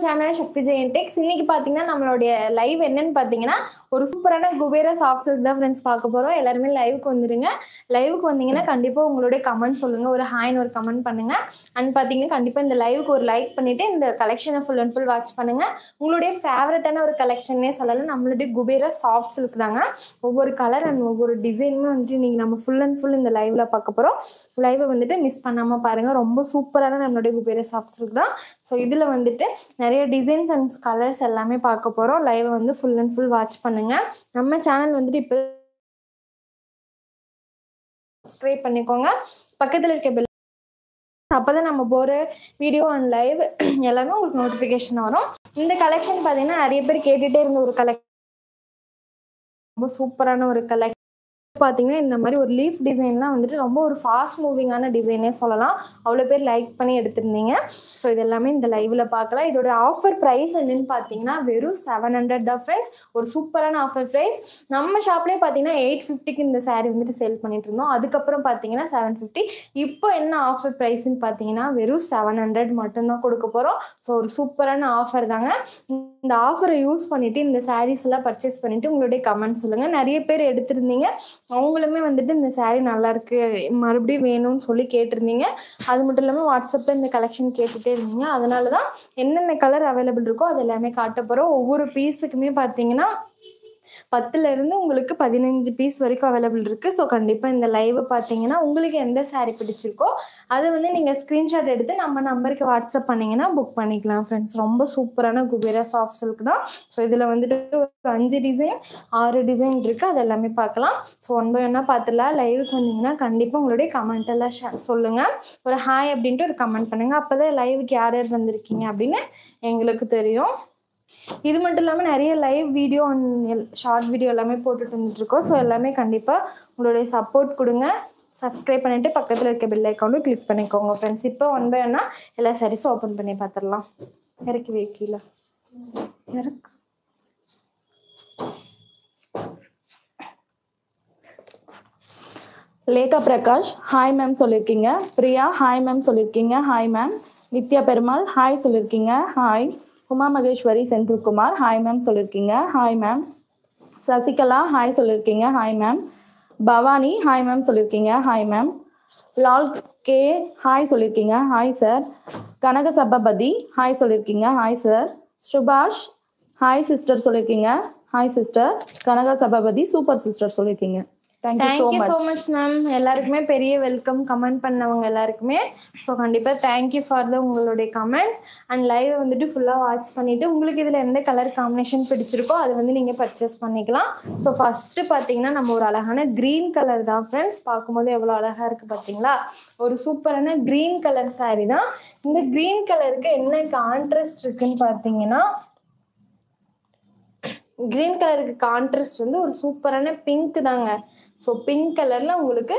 Channel சக்தி ஜெயன் டெக்ஸ் இன்னைக்கு பார்த்தீங்கன்னா நம்மளுடைய லைவ் என்னன்னு பார்த்தீங்கன்னா ஒரு சூப்பரான குபேரா சாஃப்ட் சில்க் தான் ஃப்ரெண்ட்ஸ் பார்க்க போகிறோம் எல்லாருமே லைவுக்கு வந்துருங்க. லைவுக்கு வந்தீங்கன்னா கண்டிப்பாக உங்களுடைய கமெண்ட் சொல்லுங்க. ஒரு ஹாய்னு ஒரு கமெண்ட் பண்ணுங்க. அண்ட் பார்த்தீங்கன்னா கண்டிப்பாக இந்த லைவுக்கு ஒரு லைக் பண்ணிட்டு இந்த கலெக்ஷனை ஃபுல் அண்ட் ஃபுல் வாட்ச் பண்ணுங்க. உங்களுடைய ஃபேவரட்டான ஒரு கலெக்ஷன்னே சொல்லலாம். நம்மளுடைய குபேரா சாஃப்ட் சில்க் தாங்க. ஒவ்வொரு கலர் அண்ட் ஒவ்வொரு டிசைனுமே வந்துட்டு நீங்கள் நம்ம ஃபுல் அண்ட் ஃபுல் இந்த லைவ்ல பார்க்க போகிறோம் லைவை வந்துட்டு மிஸ் பண்ணாமல் பாருங்க. ரொம்ப சூப்பரான நம்மளுடைய குபேரா சாஃப்ட் சில்க் தான். ஸோ இதில் வந்துட்டு நிறைய டிசைன்ஸ் அண்ட் கலர்ஸ் எல்லாமே பார்க்க போகிறோம் லைவ் வந்து ஃபுல் அண்ட் ஃபுல் வாட்ச் பண்ணுங்க. நம்ம சேனல் வந்துட்டு இப்போ சப்ஸ்கிரைப் பண்ணிக்கோங்க. பக்கத்தில் இருக்க அப்போ அப்போதான் நம்ம போகிற வீடியோ அண்ட் லைவ் எல்லாமே உங்களுக்கு நோட்டிஃபிகேஷன் வரும். இந்த கலெக்ஷன் பார்த்தீங்கன்னா நிறைய பேர் கேட்டுகிட்டே இருந்த ஒரு கலெக்ஷன் ரொம்ப சூப்பரான ஒரு கலெக்ஷன் பார்த்தீங்கன்னா இந்த மாதிரி ஒரு லீஃப் டிசைன்லாம் வந்துட்டு ரொம்ப ஒரு ஃபாஸ்ட் மூவிங்கான டிசைனே சொல்லலாம். அவ்வளோ பேர் லைக் பண்ணி எடுத்திருந்தீங்க. ஸோ இது எல்லாமே இந்த லைவ்ல பார்க்கலாம் இதோட ஆஃபர் ப்ரைஸ் என்னன்னு பார்த்தீங்கன்னா வெறும் செவன் ஹண்ட்ரட் தான் ஃப்ரெண்ட்ஸ் ஒரு சூப்பரான ஆஃபர் ப்ரைஸ் நம்ம ஷாப்லேயே பார்த்தீங்கன்னா எயிட் ஃபிஃப்டிக்கு இந்த saree வந்துட்டு சேல் பண்ணிட்டு இருந்தோம். அதுக்கப்புறம் பார்த்தீங்கன்னா செவன் ஃபிஃப்டி இப்போ என்ன ஆஃபர் ப்ரைஸ்ன்னு பார்த்தீங்கன்னா வெறும் செவன் ஹண்ட்ரட் மட்டும்தான் கொடுக்க போகிறோம் ஸோ ஒரு சூப்பரான ஆஃபர் தாங்க. இந்த ஆஃபரை யூஸ் பண்ணிட்டு இந்த சாரீஸ் எல்லாம் பர்ச்சேஸ் பண்ணிட்டு உங்களுடைய கமெண்ட் சொல்லுங்க. நிறைய பேர் எடுத்திருந்தீங்க. அவங்களுமே வந்துட்டு இந்த சாரீ நல்லா இருக்கு மறுபடியும் வேணும்னு சொல்லி கேட்டிருந்தீங்க. அது மட்டும் இல்லாமல் வாட்ஸ்அப்பில் இந்த கலெக்ஷன் கேட்டுட்டே இருந்தீங்க. அதனால தான் என்னென்ன கலர் அவைலபிள் இருக்கோ அது எல்லாமே காட்ட போகிறோம் ஒவ்வொரு பீஸுக்குமே பார்த்தீங்கன்னா பத்துல இருந்து உங்களுக்கு பதினஞ்சு பீஸ் வரைக்கும் அவைலபிள் இருக்கு. ஸோ கண்டிப்பாக இந்த லைவ் பார்த்தீங்கன்னா உங்களுக்கு எந்த saree பிடிச்சிருக்கோ அதை வந்து நீங்கள் ஸ்க்ரீன்ஷாட் எடுத்து நம்ம நம்பருக்கு வாட்ஸ்அப் பண்ணீங்கன்னா புக் பண்ணிக்கலாம் ஃப்ரெண்ட்ஸ் ரொம்ப சூப்பரான குபேரா சாஃப்ட் சில்க் தான். ஸோ இதில் வந்துட்டு ஒரு அஞ்சு டிசைன் ஆறு டிசைன் இருக்கு. அது எல்லாமே பார்க்கலாம். ஸோ ஒன் பை ஒன்னாக பார்த்துலாம் லைவுக்கு வந்தீங்கன்னா கண்டிப்பாக உங்களுடைய கமெண்ட் எல்லாம் ஷே சொல்லுங்க. ஒரு ஹாய் அப்படின்ட்டு ஒரு கமெண்ட் பண்ணுங்க. அப்போதான் லைவுக்கு யார் யார் வந்திருக்கீங்க அப்படின்னு எங்களுக்கு தெரியும். இது மட்டும் இல்லாமல் நிறைய லைவ் வீடியோ ஷார்ட் வீடியோ எல்லாமே போட்டுட்டு வந்துட்டு இருக்கோம் ஸோ எல்லாமே கண்டிப்பாக உங்களுடைய சப்போர்ட் கொடுங்க. சப்ஸ்கிரைப் பண்ணிவிட்டு பக்கத்தில் இருக்க பெல் ஐக்கானும் கிளிக் பண்ணிக்கோங்க ஃப்ரெண்ட்ஸ் இப்போ ஒன் பை ஒன்னா எல்லா சாரீஸும் ஓப்பன் பண்ணி பார்த்துடலாம் இறக்கி வை கீழே. இறக்கு. லேகா பிரகாஷ் ஹாய் மேம் சொல்லியிருக்கீங்க பிரியா ஹாய் மேம் சொல்லியிருக்கீங்க hi ma'am Nithya Perumal hi சொல்லியிருக்கீங்க hi Uma Maheswari Senthilkumar. Hi ma'am சொல்லியிருக்கீங்க ஹாய் மேம் சசிகலா ஹாய் சொல்லியிருக்கீங்க hi ma'am Bhavani hi ma'am சொல்லியிருக்கீங்க hi ma'am Lal K hi சொல்லியிருக்கீங்க hi sir Kanaka Sabapathi hi சொல்லியிருக்கீங்க hi sir Subash hi sister சொல்லியிருக்கீங்க hi sister Kanaka Sabapathi super sister சொல்லியிருக்கீங்க thank you so much ma'am எல்லாருக்குமே பெரிய welcome comment பண்ணவங்க எல்லாருக்குமே. So கண்டிப்பாக தேங்க்யூ ஃபார் த உங்களுடைய கமெண்ட்ஸ் அண்ட் லைவ் வந்துட்டு ஃபுல்லாக வாட்ச் பண்ணிவிட்டு உங்களுக்கு இதில் எந்த கலர் காம்பினேஷன் பிடிச்சிருக்கோ அது வந்து நீங்கள் பர்ச்சேஸ் பண்ணிக்கலாம். ஸோ ஃபஸ்ட்டு பார்த்தீங்கன்னா நம்ம ஒரு அழகான க்ரீன் கலர் தான் ஃப்ரெண்ட்ஸ் பார்க்கும்போது எவ்வளோ அழகாக இருக்குது பார்த்தீங்களா? ஒரு சூப்பரான க்ரீன் கலர் saree தான். இந்த க்ரீன் கலருக்கு என்ன கான்ட்ராஸ்ட் இருக்குன்னு பார்த்தீங்கன்னா கிரீன் கலருக்கு கான்ட்ராஸ்ட் வந்து ஒரு சூப்பரான பிங்க் தாங்க. ஸோ பிங்க் கலர்ல உங்களுக்கு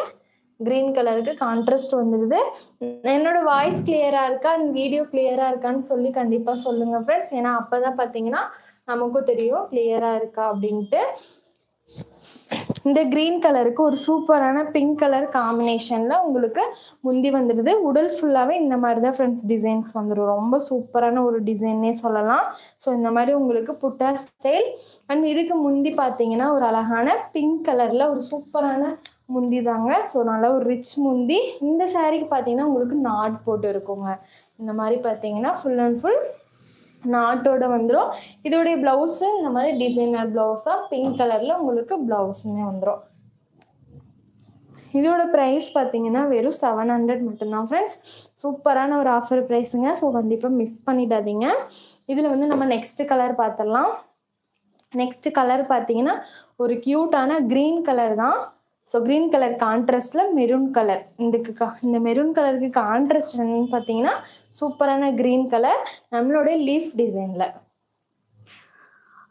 கிரீன் கலருக்கு கான்ட்ராஸ்ட் வந்துடுது. என்னோட வாய்ஸ் கிளியரா இருக்கா? அண்ட் வீடியோ கிளியரா இருக்கான்னு சொல்லி கண்டிப்பா சொல்லுங்க ஃப்ரெண்ட்ஸ் ஏன்னா அப்பதான் பாத்தீங்கன்னா நமக்கும் தெரியும் கிளியரா இருக்கா அப்படின்ட்டு. இந்த கிரீன் கலருக்கு ஒரு சூப்பரான பிங்க் கலர் காம்பினேஷன்ல உங்களுக்கு முந்தி வந்துடுது. உடல் ஃபுல்லாவே இந்த மாதிரி தான் ஃப்ரெண்ட்ஸ் டிசைன்ஸ் வந்துடும் ரொம்ப சூப்பரான ஒரு டிசைன்னே சொல்லலாம். ஸோ இந்த மாதிரி உங்களுக்கு புட்டா ஸ்டைல் அண்ட் இதுக்கு முந்தி பார்த்தீங்கன்னா ஒரு அழகான பிங்க் கலர்ல ஒரு சூப்பரான முந்தி தாங்க. ஸோ நல்லா ஒரு ரிச் முந்தி. இந்த சாரீக்கு பார்த்தீங்கன்னா உங்களுக்கு நாட் போட்டு இருக்குங்க. இந்த மாதிரி பார்த்தீங்கன்னா ஃபுல் அண்ட் ஃபுல் நாட்டோட வந்துடும் இதோடைய ப்ளவுஸு இந்த மாதிரி டிசைனர் ப்ளவுஸ் தான் பிங்க் கலரில் உங்களுக்கு ப்ளவுஸுமே வந்துடும் இதோட ப்ரைஸ் பார்த்தீங்கன்னா வெறும் செவன் ஹண்ட்ரட் மட்டும்தான் ஃப்ரெண்ட்ஸ் சூப்பரான ஒரு ஆஃபர் ப்ரைஸுங்க ஸோ கண்டிப்பாக மிஸ் பண்ணிடாதீங்க. இதில் வந்து நம்ம நெக்ஸ்ட் கலர் பார்த்துடலாம். நெக்ஸ்ட் கலர் பார்த்தீங்கன்னா ஒரு க்யூட்டான க்ரீன் கலர் தான். ஸோ க்ரீன் கலர் கான்ட்ராஸ்டில் மெரூன் கலர் இதுக்கு கா- இந்த மெரூன் கலருக்கு கான்ட்ராஸ்ட் என்னன்னு பார்த்தீங்கன்னா சூப்பரான க்ரீன் கலர் நம்மளுடைய லீஃப் டிசைனில்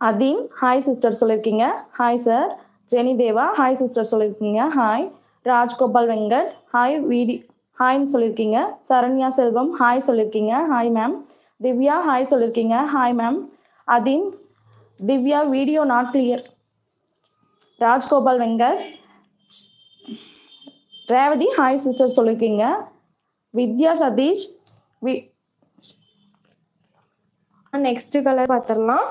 அதீம் ஹாய் சிஸ்டர் சொல்லியிருக்கீங்க. Hi sir Jeni Deva hi sister சொல்லியிருக்கீங்க. ஹாய் ராஜ்கோபால் வெங்கட் ஹாய் வீடி ஹாய்ன்னு சொல்லியிருக்கீங்க. சரண்யா செல்வம் ஹாய் சொல்லியிருக்கீங்க. ஹாய் மேம் திவ்யா ஹாய் சொல்லியிருக்கீங்க. Hi ma'am Atheem Divya video not clear Rajgopal Venkat Revathi hi sister சொல்லியிருக்கீங்க Vidya Sathish we next colour பார்த்துடலாம்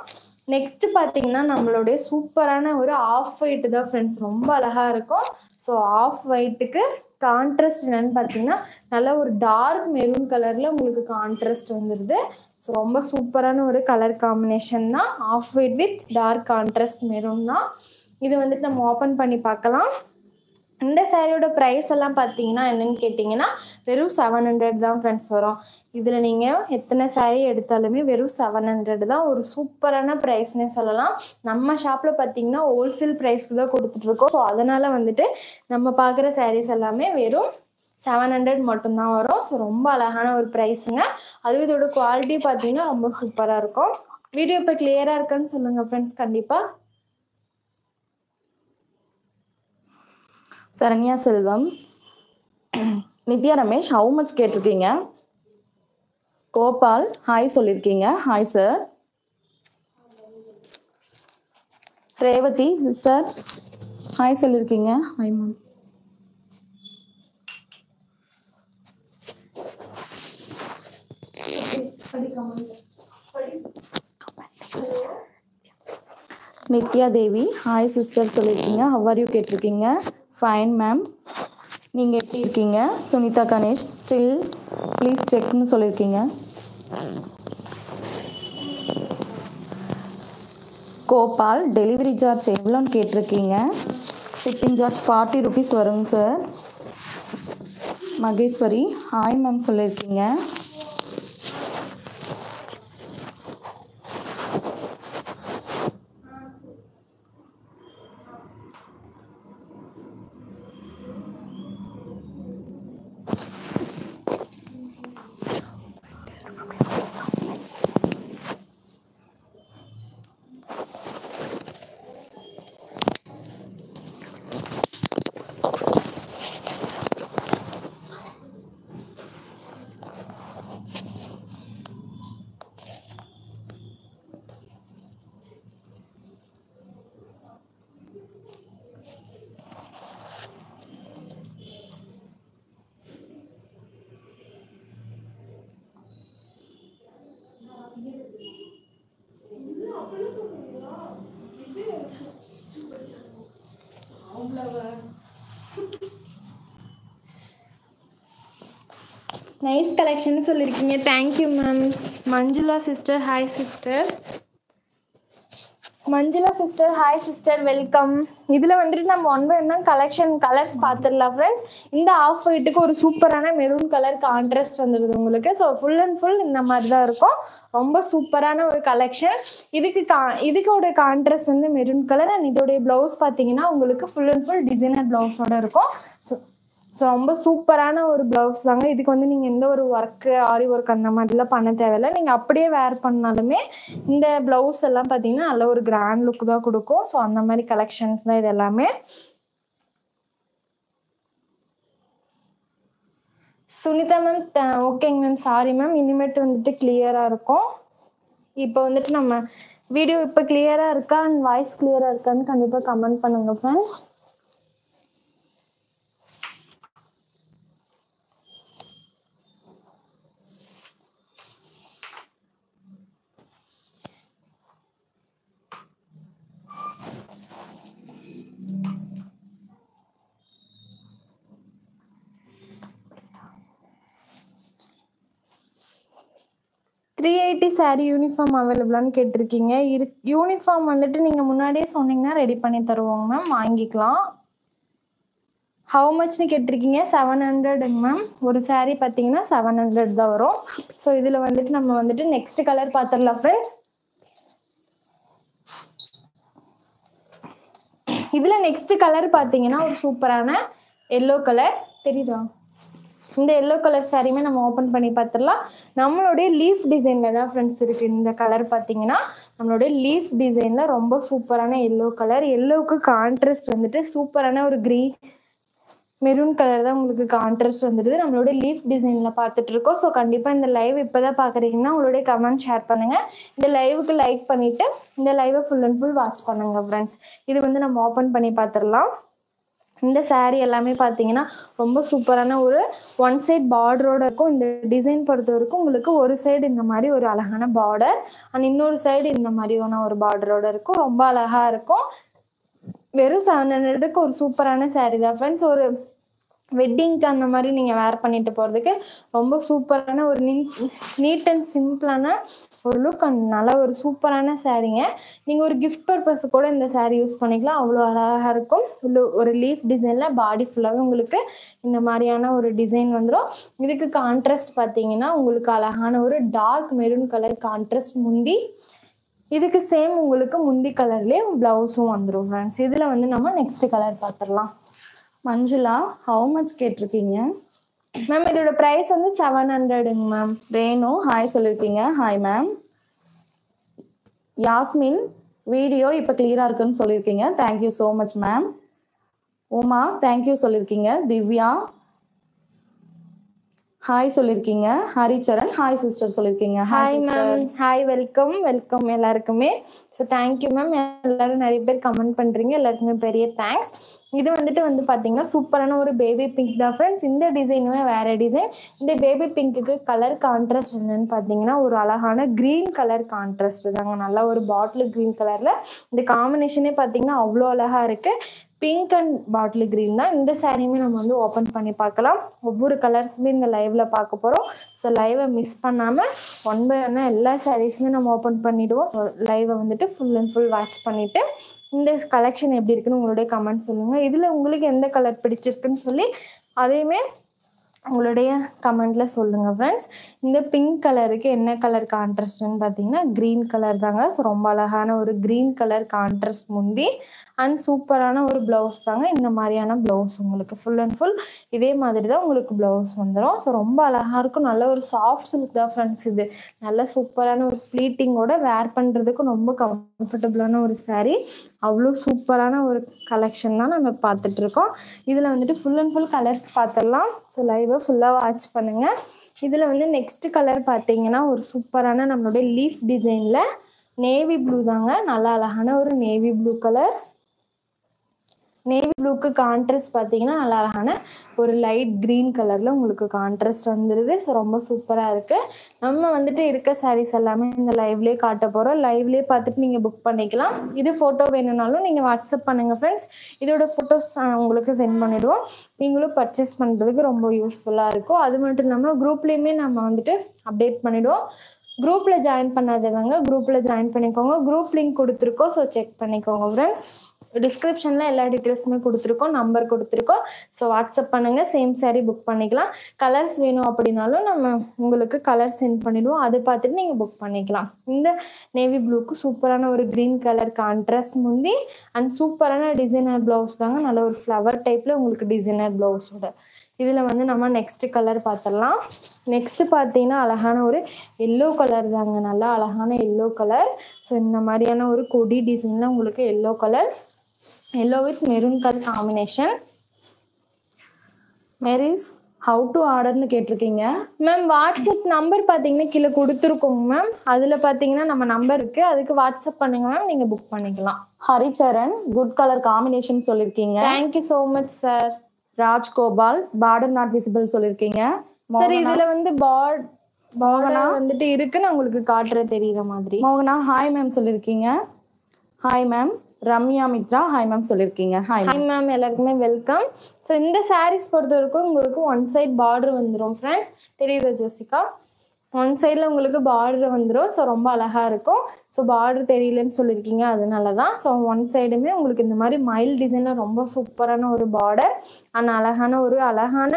next பார்த்தீங்கன்னா நம்மளுடைய சூப்பரான ஒரு ஆஃப் ஒயிட் தான் ஃப்ரெண்ட்ஸ் ரொம்ப அழகா இருக்கும். ஸோ ஆஃப் ஒயிட்டுக்கு கான்ட்ராஸ்ட் என்னன்னு பார்த்தீங்கன்னா நல்ல ஒரு டார்க் மெரூன் கலர்ல உங்களுக்கு கான்ட்ராஸ்ட் வந்துடுது ஸோ ரொம்ப சூப்பரான ஒரு கலர் காம்பினேஷன் தான். Off white with dark contrast maroon தான். இது வந்துட்டு நம்ம ஓப்பன் பண்ணி பார்க்கலாம். இந்த சாரியோட ப்ரைஸ் எல்லாம் பார்த்தீங்கன்னா என்னன்னு கேட்டிங்கன்னா வெறும் செவன் ஹண்ட்ரட் தான் ஃப்ரெண்ட்ஸ் வரும். இதில் நீங்கள் எத்தனை சாரீ எடுத்தாலுமே வெறும் செவன் ஹண்ட்ரட் தான் ஒரு சூப்பரான ப்ரைஸ்னே சொல்லலாம். நம்ம ஷாப்பில் பார்த்தீங்கன்னா ஹோல்சேல் ப்ரைஸ்க்கு தான் கொடுத்துட்ருக்கோம் ஸோ அதனால் வந்துட்டு நம்ம பார்க்குற சாரீஸ் எல்லாமே வெறும் செவன் ஹண்ட்ரட் மட்டும்தான் வரும். ஸோ ரொம்ப அழகான ஒரு ப்ரைஸுங்க அதுவும் இதோட குவாலிட்டி பார்த்தீங்கன்னா ரொம்ப சூப்பராக இருக்கும். வீடியோ இப்போ கிளியராக இருக்குன்னு சொல்லுங்கள் ஃப்ரெண்ட்ஸ் கண்டிப்பாக சரண்யா செல்வம். நித்யா ரமேஷ் ஹவு மச் கேட்டிருக்கீங்க? கோபால் ஹாய் சொல்லியிருக்கீங்க hi sir Revathi sister hi சொல்லியிருக்கீங்க hi ma'am Nithya Devi hi sister சொல்லியிருக்கீங்க ஹவ் ஆர் யூ கேட்டிருக்கீங்க? ஃபைன் மேம் நீங்கள் எப்படி இருக்கீங்க? சுனிதா கணேஷ் ஸ்டில் ப்ளீஸ் செக்னு சொல்லியிருக்கீங்க கோபால் டெலிவரி சார்ஜ் எவ்வளோன்னு கேட்டிருக்கீங்க? ஷிப்பிங் சார்ஜ் ஃபார்ட்டி ருபீஸ் வருங்க சார் மகேஸ்வரி ஹாய் மேம் சொல்லியிருக்கீங்க நைஸ் கலெக்ஷன் சொல்லியிருக்கீங்க thank you ma'am Manjula sister hi sister Manjula sister hi sister welcome இதில் வந்துட்டு நம்ம one by one collection colours பார்த்துடலாம் ஃப்ரெண்ட்ஸ் இந்த ஆஃப் ஒயிட்டுக்கு ஒரு சூப்பரான மெரூன் கலர் கான்ட்ராஸ்ட் வந்துடுது உங்களுக்கு. ஸோ ஃபுல் அண்ட் ஃபுல் இந்த மாதிரி தான் இருக்கும். ரொம்ப சூப்பரான ஒரு கலெக்ஷன் இதுக்கு கா இதுக்கோட கான்ட்ராஸ்ட் வந்து மெரூன் கலர் அண்ட் இதோடைய ப்ளவுஸ் பார்த்தீங்கன்னா உங்களுக்கு ஃபுல் அண்ட் ஃபுல் டிசைனர் ப்ளவுஸோட இருக்கும். ஸோ ஸோ ரொம்ப சூப்பரான ஒரு ப்ளவுஸ் தாங்க. இதுக்கு வந்து நீங்கள் எந்த ஒரு ஒர்க்கு ஆரி ஒர்க் அந்த மாதிரிலாம் பண்ண தேவையில்லை. நீங்கள் அப்படியே வேர் பண்ணாலுமே இந்த ப்ளவுஸ் எல்லாம் பார்த்தீங்கன்னா நல்ல ஒரு கிராண்ட் லுக் தான் கொடுக்கும். ஸோ அந்த மாதிரி கலெக்ஷன்ஸ் தான் இது எல்லாமே. சுனிதா மேம் ஓகேங்க மேம் சாரி மேம் இனிமேட்டு வந்துட்டு கிளியராக இருக்கும். இப்போ வந்துட்டு நம்ம வீடியோ இப்போ கிளியராக இருக்கா? அண்ட் வாய்ஸ் கிளியராக இருக்கான்னு கண்டிப்பாக கமெண்ட் பண்ணுங்கள் friends three eighty sari uniform அவைலபிளான்னு கேட்டிருக்கீங்க. இரு யூனிஃபார்ம் வந்துட்டு நீங்கள் முன்னாடியே சொன்னீங்கன்னா ரெடி பண்ணி தருவோங்க மேம் வாங்கிக்கலாம். ஹவு மச்னு கேட்டிருக்கீங்க? செவன் ஹண்ட்ரடுங்க மேம் ஒரு saree பார்த்தீங்கன்னா செவன் ஹண்ட்ரட் தான் வரும். ஸோ இதில் வந்துட்டு நம்ம வந்துட்டு நெக்ஸ்ட் கலர் பார்த்துடலாம் ஃப்ரெண்ட்ஸ் இதில் நெக்ஸ்ட் கலர் பார்த்தீங்கன்னா ஒரு சூப்பரான எல்லோ கலர் தெரியுதா? இந்த எல்லோ கலர் சாரியுமே நம்ம ஓப்பன் பண்ணி பார்த்துடலாம் நம்மளுடைய லீஃப் டிசைனில் தான் ஃப்ரெண்ட்ஸ் இருக்குது இந்த கலர் பார்த்தீங்கன்னா நம்மளுடைய லீஃப் டிசைனில் ரொம்ப சூப்பரான எல்லோ கலர் எல்லோவுக்கு கான்ட்ராஸ்ட் வந்துட்டு சூப்பரான ஒரு க்ரீ மெரூன் கலர் தான் உங்களுக்கு கான்ட்ராஸ்ட் வந்துடுது நம்மளுடைய லீஃப் டிசைனில் பார்த்துட்டு இருக்கோம் ஸோ கண்டிப்பாக இந்த லைவ் இப்போ தான் பார்க்குறீங்கன்னா உங்களுடைய கமெண்ட் ஷேர் பண்ணுங்கள் இந்த லைவுக்கு லைக் பண்ணிவிட்டு இந்த லைவை ஃபுல் அண்ட் ஃபுல் வாட்ச் பண்ணுங்கள் ஃப்ரெண்ட்ஸ் இது வந்து நம்ம ஓப்பன் பண்ணி பார்த்துடலாம் இந்த சாரீ எல்லாமே பார்த்தீங்கன்னா ரொம்ப சூப்பரான ஒரு ஒன் சைட் பார்டரோட இருக்கும். இந்த டிசைன் பொறுத்த வரைக்கும் உங்களுக்கு ஒரு சைடு இந்த மாதிரி ஒரு அழகான பார்டர் அண்ட் இன்னொரு சைடு இந்த மாதிரியான ஒரு பார்டரோட இருக்கும். ரொம்ப அழகா இருக்கும். வெறும் செவன் ஹண்ட்ரடுக்கு ஒரு சூப்பரான சாரீ தான். ஃப்ரெண்ட்ஸ் ஒரு வெட்டிங்க்கு அந்த மாதிரி நீங்கள் வேர் பண்ணிட்டு போகிறதுக்கு ரொம்ப சூப்பரான ஒரு நீட் நீட் அண்ட் சிம்பிளான ஒரு லுக் அண்ட் நல்ல ஒரு சூப்பரான சாரீங்க நீங்கள் ஒரு கிஃப்ட் பர்பஸ் கூட இந்த சாரீ யூஸ் பண்ணிக்கலாம். அவ்வளோ அழகாக இருக்கும். உள்ள ஒரு லீஃப் டிசைனில் பாடி ஃபுல்லாகவே உங்களுக்கு இந்த மாதிரியான ஒரு டிசைன் வந்துடும் இதுக்கு கான்ட்ராஸ்ட் பார்த்தீங்கன்னா உங்களுக்கு அழகான ஒரு டார்க் மெரூன் கலர் கான்ட்ராஸ்ட் முந்தி. இதுக்கு சேம் உங்களுக்கு முந்தி கலர்லேயே ப்ளவுஸும் வந்துடும் ஃப்ரெண்ட்ஸ் இதில் வந்து நம்ம நெக்ஸ்ட் கலர் பார்த்துடலாம். மஞ்சுளா ஹவு மச் கேட்டிருக்கீங்க? மேம் இதோட ப்ரைஸ் வந்து செவன் ஹண்ட்ரடுங்க மேம் ரேணு ஹாய் சொல்லியிருக்கீங்க ஹாய் மேம் யாஸ்மின் வீடியோ இப்போ கிளியராக இருக்குன்னு சொல்லியிருக்கீங்க thank you so much ma'am Uma thank you சொல்லியிருக்கீங்க திவ்யா ஹாய் சொல்லியிருக்கீங்க ஹரிச்சரண் ஹாய் சிஸ்டர் சொல்லியிருக்கீங்க hi ma'am hi welcome welcome எல்லாருக்குமே. ஸோ தேங்க்யூ மேம் எல்லாரும் நிறைய பேர் கமெண்ட் பண்ணுறீங்க எல்லாருக்குமே பெரிய தேங்க்ஸ் இது வந்துட்டு வந்து பார்த்தீங்கன்னா சூப்பரான ஒரு பேபி பிங்க் தான் ஃப்ரெண்ட்ஸ் இந்த டிசைனுமே வேற டிசைன் இந்த பேபி பிங்க்குக்கு கலர் கான்ட்ராஸ்ட் என்னன்னு பார்த்தீங்கன்னா ஒரு அழகான க்ரீன் கலர் கான்ட்ராஸ்ட் தாங்க. நல்லா ஒரு பாட்டில் க்ரீன் கலரில் இந்த காம்பினேஷனே பார்த்தீங்கன்னா அவ்வளோ அழகாக இருக்குது பிங்க் அண்ட் பாட்டில் க்ரீன் தான். இந்த சாரியுமே நம்ம வந்து ஓப்பன் பண்ணி பார்க்கலாம். ஒவ்வொரு கலர்ஸுமே இந்த லைவ்ல பார்க்க போகிறோம் ஸோ லைவை மிஸ் பண்ணாமல் ஒன் பை ஒன்னாக எல்லா சாரீஸுமே நம்ம ஓப்பன் பண்ணிடுவோம். ஸோ லைவை வந்துட்டு ஃபுல் அண்ட் ஃபுல் வாட்ச் பண்ணிவிட்டு இந்த கலெக்ஷன் எப்படி இருக்குன்னு உங்களுடைய கமெண்ட் சொல்லுங்கள் இதில் உங்களுக்கு எந்த கலர் பிடிச்சிருக்குன்னு சொல்லி அதையுமே உங்களுடைய கமெண்ட்ல சொல்லுங்க ஃப்ரெண்ட்ஸ் இந்த பிங்க் கலருக்கு என்ன கலர் கான்ட்ராஸ்ட்னு பார்த்தீங்கன்னா க்ரீன் கலர் தாங்க. ஸோ ரொம்ப அழகான ஒரு க்ரீன் கலர் கான்ட்ராஸ்ட் முந்தி. அண்ட் சூப்பரான ஒரு ப்ளவுஸ் தாங்க இந்த மாதிரியான ப்ளவுஸ் உங்களுக்கு ஃபுல் அண்ட் ஃபுல் இதே மாதிரி தான் உங்களுக்கு ப்ளவுஸ் வந்துடும் ஸோ ரொம்ப அழகாக இருக்கும். நல்ல ஒரு சாஃப்ட் சில்க் தான் ஃப்ரெண்ட்ஸ் இது. நல்ல சூப்பரான ஒரு ஃப்ளீட்டிங்கோட வேர் பண்ணுறதுக்கு ரொம்ப கம்ஃபர்டபுளான ஒரு saree. அவ்வளோ சூப்பரான ஒரு கலெக்ஷன் தான் நம்ம பார்த்துட்டு இருக்கோம். இதில் வந்துட்டு ஃபுல் அண்ட் ஃபுல் கலர்ஸ் பார்த்துடலாம். ஸோ லைவை ஃபுல்லாக வாட்ச் பண்ணுங்கள் இதில் வந்து நெக்ஸ்ட் கலர் பார்த்தீங்கன்னா ஒரு சூப்பரான நம்மளுடைய லீஃப் டிசைனில் நேவி ப்ளூ தாங்க. நல்லா அழகான ஒரு நேவி ப்ளூ கலர் நேவி ப்ளூக்கு கான்ட்ராஸ்ட் பார்த்தீங்கன்னா நல்லா அழகான ஒரு லைட் க்ரீன் கலரில் உங்களுக்கு கான்ட்ராஸ்ட் வந்துடுது ஸோ ரொம்ப சூப்பராக இருக்குது நம்ம வந்துட்டு இருக்க சாரீஸ் எல்லாமே இந்த லைவ்லேயே காட்ட போகிறோம் லைவ்லேயே பார்த்துட்டு நீங்கள் புக் பண்ணிக்கலாம். இது ஃபோட்டோ வேணும்னாலும் நீங்கள் வாட்ஸ்அப் பண்ணுங்கள் ஃப்ரெண்ட்ஸ் இதோட ஃபோட்டோஸ் உங்களுக்கு சென்ட் பண்ணிவிடுவோம் நீங்களும் பர்ச்சேஸ் பண்ணுறதுக்கு ரொம்ப யூஸ்ஃபுல்லாக இருக்கும். அது மட்டும் இல்லாமல் குரூப்லேயுமே நம்ம வந்துட்டு அப்டேட் பண்ணிவிடுவோம் குரூப்பில் ஜாயின் பண்ணாதவங்க குரூப்பில் ஜாயின் பண்ணிக்கோங்க. குரூப் லிங்க் கொடுத்துருக்கோம். ஸோ செக் பண்ணிக்கோங்க ஃப்ரெண்ட்ஸ் டிஸ்கிரிப்ஷனில் எல்லா டீட்டெயில்ஸுமே கொடுத்துருக்கோம் நம்பர் கொடுத்துருக்கோம். ஸோ வாட்ஸ்அப் பண்ணுங்கள் சேம் saree புக் பண்ணிக்கலாம். கலர்ஸ் வேணும் அப்படின்னாலும் நம்ம உங்களுக்கு கலர் சென்ட் பண்ணிடுவோம். அதை பார்த்துட்டு நீங்கள் புக் பண்ணிக்கலாம். இந்த நேவி ப்ளூக்கு சூப்பரான ஒரு க்ரீன் கலர் கான்ட்ராஸ்ட் முந்தி அண்ட் சூப்பரான டிசைனர் ப்ளவுஸ் தாங்க. நல்ல ஒரு ஃப்ளவர் டைப்பில் உங்களுக்கு டிசைனர் ப்ளவுஸோட இதில் வந்து நம்ம நெக்ஸ்ட் கலர் பார்த்துடலாம். நெக்ஸ்ட் பார்த்தீங்கன்னா அழகான ஒரு எல்லோ கலர் தாங்க. நல்லா அழகான எல்லோ கலர் ஸோ இந்த மாதிரியான ஒரு கொடி டிசைனில் உங்களுக்கு yellow colour yellow with maroon colour combination Mary's how to ஆர்டர்னு கேட்டிருக்கீங்க. மேம் வாட்ஸ்அப் நம்பர் பார்த்தீங்கன்னா கீழே கொடுத்துருக்கோங்க மேம் அதில் பார்த்தீங்கன்னா நம்ம நம்பர் இருக்குது அதுக்கு வாட்ஸ்அப் பண்ணுங்க மேம் நீங்கள் புக் பண்ணிக்கலாம். ஹரிச்சரண் குட் கலர் காம்பினேஷன் சொல்லியிருக்கீங்க thank you so much sir Rajgopal border not visible சொல்லியிருக்கீங்க சார் இதுல வந்து பாட் பாடனா வந்துட்டு இருக்கு நான் உங்களுக்கு காட்டுற தெரியுற மாதிரி. மோகனா ஹாய் மேம் சொல்லியிருக்கீங்க hi ma'am Ramya Mithra. Hi ma'am சொல்லியிருக்கீங்க ஹாய் ஹாய் மேம் எல்லாருக்குமே வெல்கம் ஸோ இந்த சாரீஸ் பொறுத்த வரைக்கும் உங்களுக்கு ஒன் சைட் பார்டர் வந்துடும் ஃப்ரெண்ட்ஸ் தெரியுதா ஜோசிகா? ஒன் சைடில் உங்களுக்கு பார்டர் வந்துடும் ஸோ ரொம்ப அழகாக இருக்கும். ஸோ பார்டர் தெரியலன்னு சொல்லியிருக்கீங்க அதனால தான் ஸோ ஒன் சைடுமே உங்களுக்கு இந்த மாதிரி மைல் டிசைனில் ரொம்ப சூப்பரான ஒரு பார்டர் அண்ட் அழகான ஒரு அழகான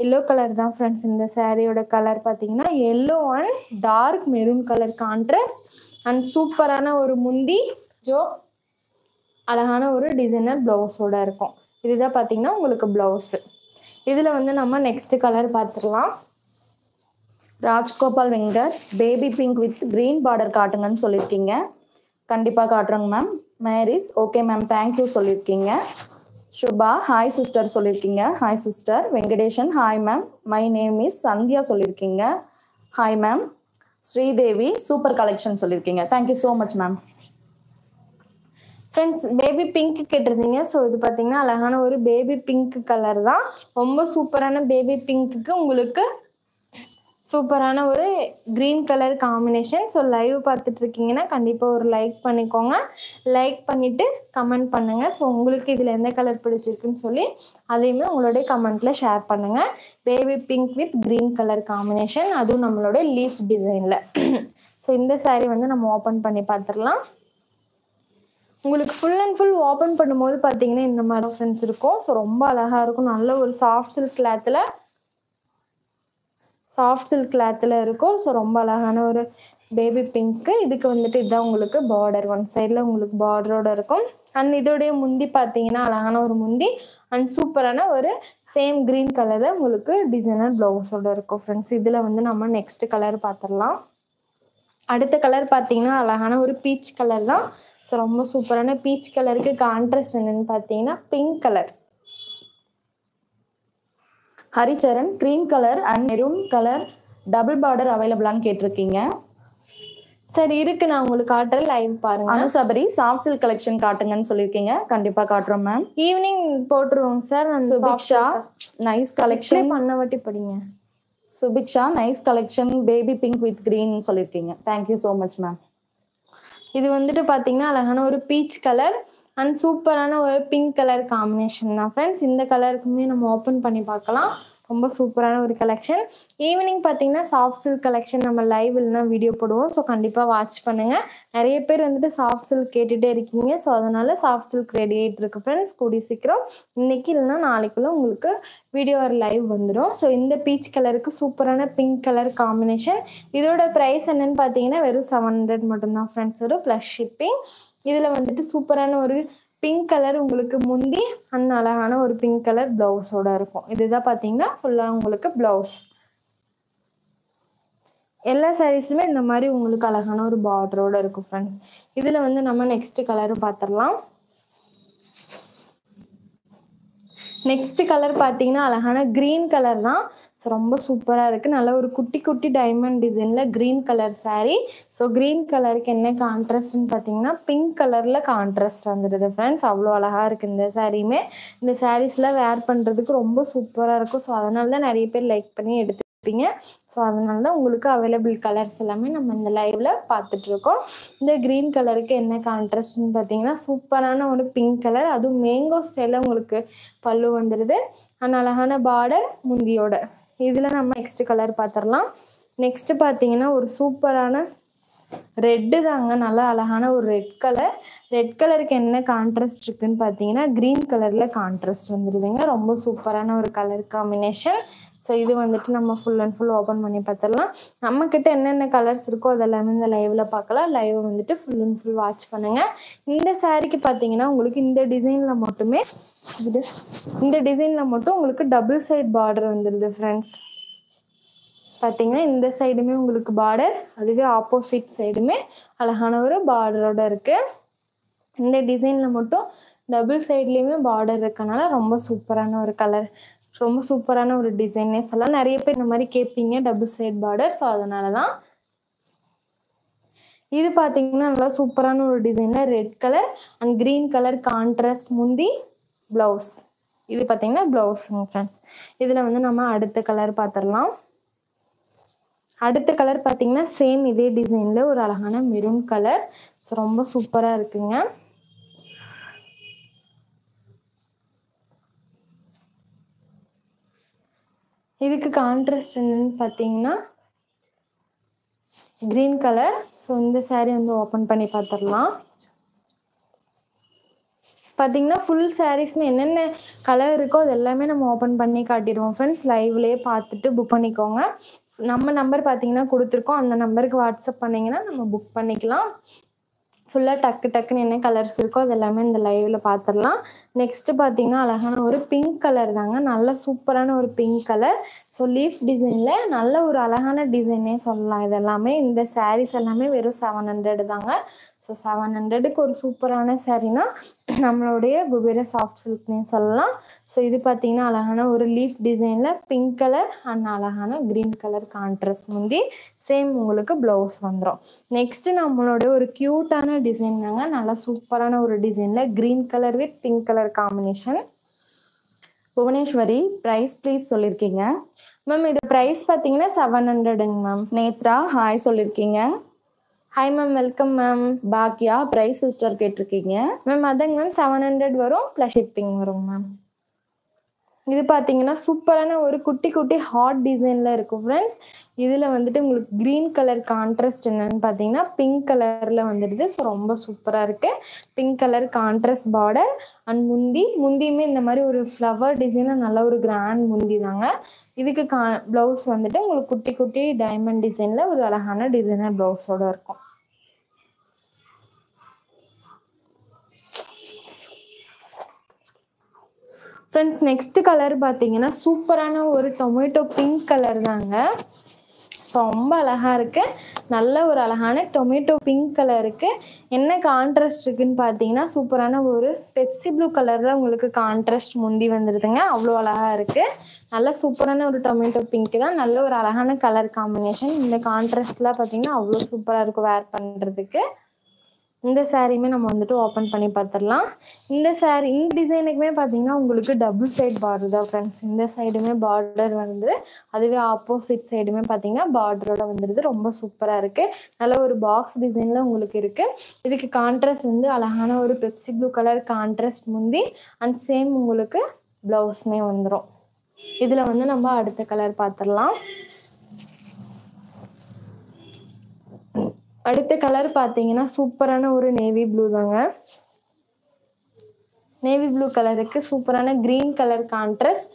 எல்லோ கலர் தான் ஃப்ரெண்ட்ஸ் இந்த சாரியோட கலர் பார்த்தீங்கன்னா yellow and dark maroon colour contrast and சூப்பரான ஒரு முந்தி ஜோ அழகான ஒரு டிசைனர் ப்ளவுஸோட இருக்கும். இதுதான் பார்த்தீங்கன்னா உங்களுக்கு ப்ளவுஸு இதில் வந்து நம்ம நெக்ஸ்ட் கலர் பார்த்துடலாம் Rajgopal Venkat baby pink with green border காட்டுங்கன்னு சொல்லியிருக்கீங்க கண்டிப்பாக காட்டுறோங்க ma'am Mary's okay ma'am thank you சொல்லியிருக்கீங்க சுபா ஹாய் சிஸ்டர் சொல்லியிருக்கீங்க hi sister Venkatesan hi ma'am my name is Sandhya சொல்லியிருக்கீங்க hi ma'am Sridevi super collection சொல்லியிருக்கீங்க thank you so much ma'am friends baby pink கேட்டிருந்தீங்க. So இது பார்த்தீங்கன்னா அழகான ஒரு baby pink colour தான். ரொம்ப சூப்பரான பேபி பிங்க்குக்கு உங்களுக்கு சூப்பரான ஒரு green colour combination so live பார்த்துட்டு இருக்கீங்கன்னா கண்டிப்பாக ஒரு லைக் பண்ணிக்கோங்க. லைக் பண்ணிவிட்டு கமெண்ட் பண்ணுங்கள் ஸோ உங்களுக்கு இதில் எந்த கலர் பிடிச்சிருக்குன்னு சொல்லி அதையுமே உங்களுடைய கமெண்ட்டில் ஷேர் பண்ணுங்கள் baby pink with green colour combination அதுவும் நம்மளோட லீஃப் டிசைனில் ஸோ இந்த சாரீ வந்து நம்ம ஓப்பன் பண்ணி பார்த்துடலாம். உங்களுக்கு ஃபுல் அண்ட் ஃபுல் ஓப்பன் பண்ணும்போது பார்த்தீங்கன்னா இந்த மாதிரி ஃப்ரெண்ட்ஸ் இருக்கும். ஸோ ரொம்ப அழகாக இருக்கும். நல்ல ஒரு சாஃப்ட் சில்க் கிளாத்தில் சாஃப்ட் சில்க் கிளாத்தில் இருக்கும். ஸோ ரொம்ப அழகான ஒரு பேபி பிங்க்கு இதுக்கு வந்துட்டு இதுதான் உங்களுக்கு பார்டர் ஒன் சைடில் உங்களுக்கு பார்டரோட இருக்கும். அண்ட் இதோடைய முந்தி பார்த்தீங்கன்னா அழகான ஒரு முந்தி. அண்ட் சூப்பரான ஒரு சேம் க்ரீன் கலரில் உங்களுக்கு டிசைனர் ப்ளவுஸோட இருக்கும் ஃப்ரெண்ட்ஸ் இதில் வந்து நம்ம நெக்ஸ்ட் கலர் பார்த்துடலாம் அடுத்த கலர் பார்த்தீங்கன்னா அழகான ஒரு பீச் கலர் தான். ஸோ ரொம்ப சூப்பரான பீச் கலருக்கு கான்ட்ராஸ்ட் என்னன்னு பார்த்தீங்கன்னா pink colour Haricharan cream colour and maroon colour double border அவைலபிளான்னு கேட்டிருக்கீங்க. சரி இருக்கு. நான் உங்களுக்கு காட்டுறேன் லைவ் பாருங்க. அனுசபரி சாஃப்ட் சில்க் கலெக்ஷன் காட்டுங்கன்னு சொல்லியிருக்கீங்க. கண்டிப்பா காட்டுறோம் மேம் ஈவினிங் போட்டுருவோங்க சார். சுபிக்ஷா நைஸ் கலெக்ஷன் பண்ண வாட்டி படிங்க. Subiksha nice collection baby pink with green சொல்லியிருக்கீங்க. Thank you so much ma'am இது வந்துட்டு பார்த்தீங்கன்னா அழகான ஒரு பீச் கலர் அண்ட் சூப்பரான ஒரு பிங்க் கலர் காம்பினேஷன் தான் ஃப்ரெண்ட்ஸ் இந்த கலருக்குமே நம்ம ஓப்பன் பண்ணி பார்க்கலாம். ரொம்ப சூப்பரான ஒரு கலெக்ஷன் ஈவினிங் பார்த்தீங்கன்னா சாஃப்ட் சில்க் கலெக்ஷன் நம்ம லைவ் இல்லைனா வீடியோ போடுவோம். ஸோ கண்டிப்பாக வாட்ச் பண்ணுங்கள் நிறைய பேர் வந்துட்டு சாஃப்ட் சில்க் கேட்டுகிட்டே இருக்கீங்க. ஸோ அதனால சாஃப்ட் சில்க் ரெடி ஆகிட்டு இருக்கு ஃப்ரெண்ட்ஸ் கூடி சீக்கிரம் இன்னைக்கு இல்லைன்னா நாளைக்குள்ள உங்களுக்கு வீடியோ ஒரு லைவ் வந்துடும் ஸோ இந்த பீச் கலருக்கு சூப்பரான பிங்க் கலர் காம்பினேஷன் இதோட ப்ரைஸ் என்னன்னு பார்த்தீங்கன்னா வெறும் செவன் ஹண்ட்ரட் மட்டும்தான் ஃப்ரெண்ட்ஸ் வரும் ப்ளஸ் ஷிப்பிங் இதில் வந்துட்டு சூப்பரான ஒரு பிங்க் கலர் உங்களுக்கு முந்தி அந்த அழகான ஒரு பிங்க் கலர் ப்ளவுஸோட இருக்கும். இதுதான் பார்த்தீங்கன்னா ஃபுல்லாக உங்களுக்கு ப்ளவுஸ் எல்லா சாரீஸுமே இந்த மாதிரி உங்களுக்கு அழகான ஒரு பார்டரோட இருக்கும் ஃப்ரெண்ட்ஸ் இதில் வந்து நம்ம நெக்ஸ்ட் கலர் பார்த்துடலாம் நெக்ஸ்ட் கலர் பார்த்தீங்கன்னா அழகான க்ரீன் கலர் தான். ஸோ ரொம்ப சூப்பராக இருக்குது நல்ல ஒரு குட்டி குட்டி டைமண்ட் டிசைனில் green colour sari so green கலருக்கு என்ன கான்ட்ராஸ்ட்னு பார்த்தீங்கன்னா பிங்க் கலரில் கான்ட்ராஸ்ட் வந்துடுது ஃப்ரெண்ட்ஸ் அவ்வளோ அழகாக இருக்குது இந்த சாரியுமே இந்த சாரீஸ்லாம் வேர் பண்ணுறதுக்கு ரொம்ப சூப்பராக இருக்கும். ஸோ அதனால தான் நிறைய பேர் லைக் பண்ணி எடுத்து இருப்பீங்க ஸோ அதனால தான் உங்களுக்கு அவைலபிள் கலர்ஸ் எல்லாமே நம்ம இந்த லைவ்ல பார்த்துட்டு இருக்கோம் இந்த க்ரீன் கலருக்கு என்ன கான்ட்ராஸ்ட்னு பார்த்தீங்கன்னா சூப்பரான ஒரு பிங்க் கலர் அதுவும் மேங்கோ ஸ்டைலில் உங்களுக்கு பல்லு வந்துடுது அந்த அழகான பார்டர் முந்தியோட. இதில் நம்ம நெக்ஸ்ட் கலர் பார்த்துடலாம். நெக்ஸ்ட் பார்த்தீங்கன்னா ஒரு சூப்பரான ரெட்டு தாங்க. நல்லா அழகான ஒரு ரெட் கலர் ரெட் கலருக்கு என்ன கான்ட்ராஸ்ட் இருக்குன்னு பார்த்தீங்கன்னா க்ரீன் கலரில் கான்ட்ராஸ்ட் வந்துடுதுங்க ரொம்ப சூப்பரான ஒரு கலர் காம்பினேஷன் ஸோ இது வந்துட்டு நம்ம ஃபுல் அண்ட் ஃபுல் ஓப்பன் பண்ணி பார்த்துடலாம் நம்மக்கிட்ட என்னென்ன கலர்ஸ் இருக்கோ அதெல்லாமே இந்த லைவில் பார்க்கலாம் லைவ் வந்துட்டு ஃபுல் அண்ட் ஃபுல் வாட்ச் பண்ணுங்கள் இந்த சாரீக்கு பார்த்தீங்கன்னா உங்களுக்கு இந்த டிசைனில் மட்டுமே இது இந்த டிசைனில் மட்டும் உங்களுக்கு டபுள் சைட் பார்டர் வந்துடுது ஃப்ரெண்ட்ஸ் பார்த்தீங்கன்னா இந்த சைடுமே உங்களுக்கு பார்டர் அதுவே ஆப்போசிட் சைடுமே அழகான ஒரு பார்டரோட இருக்கு. இந்த டிசைனில் மட்டும் டபுள் சைட்லேயுமே பார்டர் இருக்கனால ரொம்ப சூப்பரான ஒரு கலர் ரொம்ப சூப்பரான ஒரு டிசைன்னே சொல்லலாம். நிறைய பேர் இந்த மாதிரி கேட்பீங்க டபுள் சைட் பார்டர் ஸோ அதனால தான் இது பார்த்தீங்கன்னா நல்லா சூப்பரான ஒரு டிசைனில் red colour and green colour contrast முந்தி ப்ளவுஸ் இது பார்த்தீங்கன்னா ப்ளவுஸுங்க ஃப்ரெண்ட்ஸ் இதில் வந்து நம்ம அடுத்த கலர் பார்த்துடலாம் அடுத்த கலர் பார்த்தீங்கன்னா சேம் இதே டிசைனில் ஒரு அழகான மெரூன் கலர் ஸோ ரொம்ப சூப்பராக இருக்குங்க. இதுக்கு கான்ட்ராஸ்ட் என்னன்னு பார்த்தீங்கன்னா க்ரீன் கலர் ஸோ இந்த சாரீ வந்து ஓப்பன் பண்ணி பார்த்துடலாம் பார்த்தீங்கன்னா ஃபுல் சாரீஸ்மே என்னென்ன கலர் இருக்கோ அது எல்லாமே நம்ம ஓப்பன் பண்ணி காட்டிடுவோம். ஃப்ரெண்ட்ஸ் லைவ்லேயே பார்த்துட்டு புக் பண்ணிக்கோங்க. நம்ம நம்பர் பார்த்தீங்கன்னா கொடுத்துருக்கோம். அந்த நம்பருக்கு வாட்ஸ்அப் பண்ணிங்கன்னா நம்ம புக் பண்ணிக்கலாம். ஃபுல்லாக டக்கு டக்குன்னு என்ன கலர்ஸ் இருக்கோ அது எல்லாமே இந்த லைவில் பார்த்துடலாம் நெக்ஸ்ட்டு பார்த்தீங்கன்னா அழகான ஒரு பிங்க் கலர் தாங்க. நல்ல சூப்பரான ஒரு பிங்க் கலர் ஸோ லீஃப் டிசைனில் நல்ல ஒரு அழகான டிசைனே சொல்லலாம். இது எல்லாமே இந்த சாரீஸ் எல்லாமே வெறும் செவன் ஹண்ட்ரட் தாங்க. ஸோ செவன் ஹண்ட்ரடுக்கு ஒரு சூப்பரான சாரீனா நம்மளுடைய குபேர சாஃப்ட் சில்க்னே சொல்லலாம். ஸோ இது பார்த்தீங்கன்னா அழகான ஒரு லீஃப் டிசைனில் பிங்க் கலர் அண்ட் அழகான க்ரீன் கலர் கான்ட்ராஸ்ட் முந்தி சேம் உங்களுக்கு ப்ளவுஸ் வந்துடும் நெக்ஸ்ட்டு நம்மளோட ஒரு க்யூட்டான டிசைன் தாங்க. நல்லா சூப்பரான ஒரு டிசைனில் green colour with pink colour combination Bhuvaneswari price please சொல்லியிருக்கீங்க மேம் இது ப்ரைஸ் பார்த்தீங்கன்னா செவன் ஹண்ட்ரடுங்க மேம் நேத்ரா ஹாய் சொல்லியிருக்கீங்க ஹாய் மேம் வெல்கம் மேம் பாக்யா ப்ரைஸ் சிஸ்டர் கேட்டிருக்கீங்க. மேம் அதாங்க மேம் செவன் ஹண்ட்ரட் வரும் ப்ளஸ் ஷிப்பிங் வரும் மேம் இது பார்த்தீங்கன்னா சூப்பரான ஒரு குட்டி குட்டி ஹாட் டிசைனில் இருக்கும் ஃப்ரெண்ட்ஸ் இதில் வந்துட்டு உங்களுக்கு க்ரீன் கலர் கான்ட்ராஸ்ட் என்னன்னு பார்த்தீங்கன்னா பிங்க் கலரில் வந்துடுது. ஸோ ரொம்ப சூப்பராக இருக்குது pink colour contrast border and முந்தி. முந்தியுமே இந்த மாதிரி ஒரு ஃப்ளவர் டிசைனில் நல்ல ஒரு கிராண்ட் முந்தி தாங்க. இதுக்கு கா ப்ளவுஸ் வந்துட்டு உங்களுக்கு குட்டி குட்டி டைமண்ட் டிசைனில் ஒரு அழகான டிசைனர் ப்ளவுஸோட இருக்கும். ஃப்ரெண்ட்ஸ் நெக்ஸ்ட் கலர் பார்த்தீங்கன்னா சூப்பரான ஒரு டொமேட்டோ பிங்க் கலர் தாங்க. ஸோ ரொம்ப அழகாக இருக்குது நல்ல ஒரு அழகான டொமேட்டோ பிங்க் கலருக்கு என்ன கான்ட்ராஸ்ட் இருக்குன்னு பார்த்தீங்கன்னா சூப்பரான ஒரு பெப்சி ப்ளூ கலரில் உங்களுக்கு கான்ட்ராஸ்ட் முந்தி வந்துடுதுங்க அவ்வளோ அழகாக இருக்குது நல்ல சூப்பரான ஒரு டொமேட்டோ பிங்க் தான். நல்ல ஒரு அழகான கலர் காம்பினேஷன் இந்த கான்ட்ராஸ்ட்லாம் பார்த்தீங்கன்னா அவ்வளோ சூப்பராக இருக்கும் வேர் பண்ணுறதுக்கு இந்த சாரியுமே நம்ம வந்துட்டு ஓப்பன் பண்ணி பார்த்துடலாம் இந்த சாரி இந்த டிசைனுக்குமே பார்த்தீங்கன்னா உங்களுக்கு டபுள் சைட் பார்டர் தான் ஃப்ரெண்ட்ஸ் இந்த சைடுமே பார்டர் வந்து அதுவே ஆப்போசிட் சைடுமே பார்த்தீங்கன்னா பார்டரோட வந்துடுது ரொம்ப சூப்பராக இருக்குது நல்ல ஒரு பாக்ஸ் டிசைனில் உங்களுக்கு இருக்குது இதுக்கு கான்ட்ராஸ்ட் வந்து அழகான ஒரு பெப்சி ப்ளூ கலர் கான்ட்ராஸ்ட் முந்தி அண்ட் சேம் உங்களுக்கு ப்ளவுஸ்மே வந்துடும் இதில் வந்து நம்ம அடுத்த கலர் பார்த்துடலாம் அடுத்த கலர் பார்த்தீங்கன்னா சூப்பரான ஒரு நேவி ப்ளூ தாங்க. நேவி ப்ளூ கலருக்கு சூப்பரான க்ரீன் கலர் கான்ட்ராஸ்ட்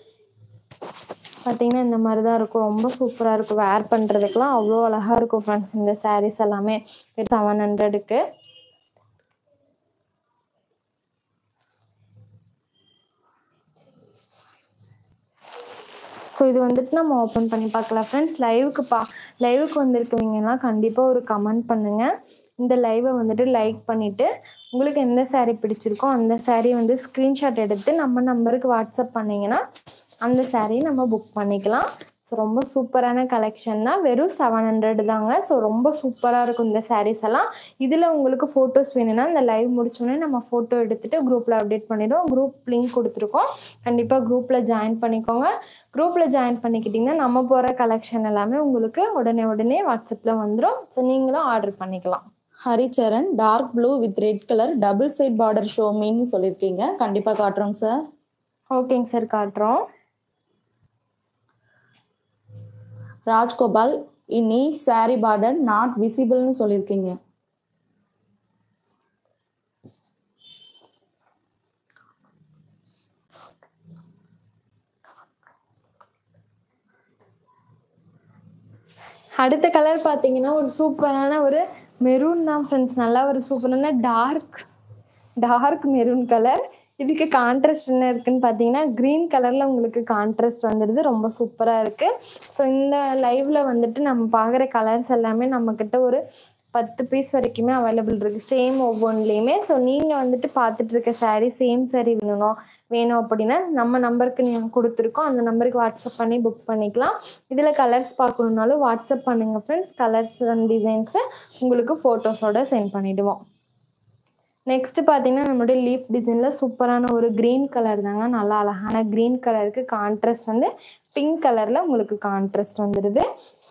பார்த்தீங்கன்னா இந்த மாதிரி தான் இருக்கும். ரொம்ப சூப்பராக இருக்கும். வேர் பண்ணுறதுக்குலாம் அவ்வளோ அழகாக இருக்கும் ஃப்ரெண்ட்ஸ் இந்த சாரீஸ் எல்லாமே. செவன் ஹண்ட்ரடுக்கு ஸோ இது வந்துட்டு நம்ம ஓப்பன் பண்ணி பார்க்கலாம். ஃப்ரெண்ட்ஸ் லைவுக்கு பா லைவுக்கு வந்திருக்கவங்கன்னா கண்டிப்பாக ஒரு கமெண்ட் பண்ணுங்கள் இந்த லைவை வந்துட்டு லைக் பண்ணிவிட்டு உங்களுக்கு எந்த சாரீ பிடிச்சிருக்கோ அந்த சாரீ வந்து ஸ்க்ரீன்ஷாட் எடுத்து நம்ம நம்பருக்கு வாட்ஸ்அப் பண்ணிங்கன்னா அந்த saree நம்ம புக் பண்ணிக்கலாம். ஸோ ரொம்ப சூப்பரான கலெக்ஷன் தான். வெறும் செவன் ஹண்ட்ரட் தாங்க. ஸோ ரொம்ப சூப்பராக இருக்கும் இந்த sarees எல்லாம். இதில் உங்களுக்கு ஃபோட்டோஸ் வேணும்னா இந்த லைவ் முடிச்சோடனே நம்ம ஃபோட்டோ எடுத்துகிட்டு குரூப்பில் அப்டேட் பண்ணிடுவோம். குரூப் லிங்க் கொடுத்துருக்கோம். கண்டிப்பாக குரூப்பில் ஜாயின் பண்ணிக்கோங்க. குரூப்பில் ஜாயின் பண்ணிக்கிட்டிங்கன்னா நம்ம போகிற கலெக்ஷன் எல்லாமே உங்களுக்கு உடனே உடனே வாட்ஸ்அப்பில் வந்துடும் ஸோ நீங்களும் ஆர்டர் பண்ணிக்கலாம். Haricharan dark blue with red colour double side border show மீன்னு சொல்லியிருக்கீங்க. கண்டிப்பாக காட்டுறோங்க சார் ஓகேங்க சார் காட்டுறோம். ராஜ்கோபால் இனி சாரி பார்டர் நாட் விசிபிள்னு சொல்லியிருக்கீங்க. அடுத்த கலர் பார்த்தீங்கன்னா ஒரு சூப்பரான ஒரு மெரூன் தான் ஃப்ரெண்ட்ஸ் நல்லா ஒரு சூப்பரான டார்க் டார்க் மெரூன் கலர் இதுக்கு கான்ட்ராஸ்ட் என்ன இருக்குன்னு பார்த்தீங்கன்னா க்ரீன் கலரில் உங்களுக்கு கான்ட்ராஸ்ட் வந்துடுது. ரொம்ப சூப்பராக இருக்குது ஸோ இந்த லைவில் வந்துட்டு நம்ம பார்க்குற கலர்ஸ் எல்லாமே நம்மக்கிட்ட ஒரு பத்து பீஸ் வரைக்குமே அவைலபிள் இருக்குது சேம் ஒவ்வொன்றுலேயுமே. ஸோ நீங்கள் வந்துட்டு பார்த்துட்டு இருக்க சாரீ சேம் சாரீ வேணும் வேணும் அப்படின்னா நம்ம நம்பருக்கு நீங்கள் கொடுத்துருக்கோம். அந்த நம்பருக்கு வாட்ஸ்அப் பண்ணி புக் பண்ணிக்கலாம். இதில் கலர்ஸ் பார்க்கணுன்னாலும் வாட்ஸ்அப் பண்ணுங்கள் ஃப்ரெண்ட்ஸ் கலர்ஸ் அண்ட் டிசைன்ஸை உங்களுக்கு ஃபோட்டோஸோட சென்ட் பண்ணிவிடுவோம் நெக்ஸ்ட் பார்த்தீங்கன்னா நம்மளுடைய லீஃப் டிசைனில் சூப்பரான ஒரு க்ரீன் கலர் தாங்க. நல்லா அழகான க்ரீன் கலருக்கு கான்ட்ராஸ்ட் வந்து பிங்க் கலரில் உங்களுக்கு கான்ட்ராஸ்ட் வந்துடுது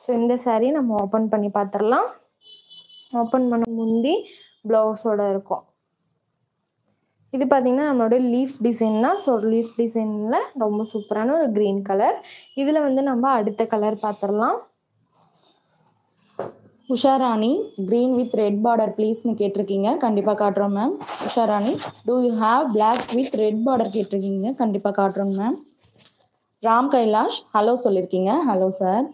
ஸோ இந்த சாரியை நம்ம ஓப்பன் பண்ணி பார்த்துடலாம் ஓப்பன் பண்ண முந்தி ப்ளவுஸோட இருக்கும். இது பார்த்தீங்கன்னா நம்மளோட லீஃப் டிசைன் தான். ஸோ லீஃப் டிசைனில் ரொம்ப சூப்பரான ஒரு க்ரீன் கலர் இதில் வந்து நம்ம அடுத்த கலர் பார்த்துடலாம் Usharani green with red border ப்ளீஸ்னு கேட்டிருக்கீங்க. கண்டிப்பாக காட்டுறோம் ma'am Usharani do you have black with red border கேட்டிருக்கீங்க? கண்டிப்பாக காட்டுறோங்க மேம் ராம் கைலாஷ் ஹலோ சொல்லியிருக்கீங்க hello sir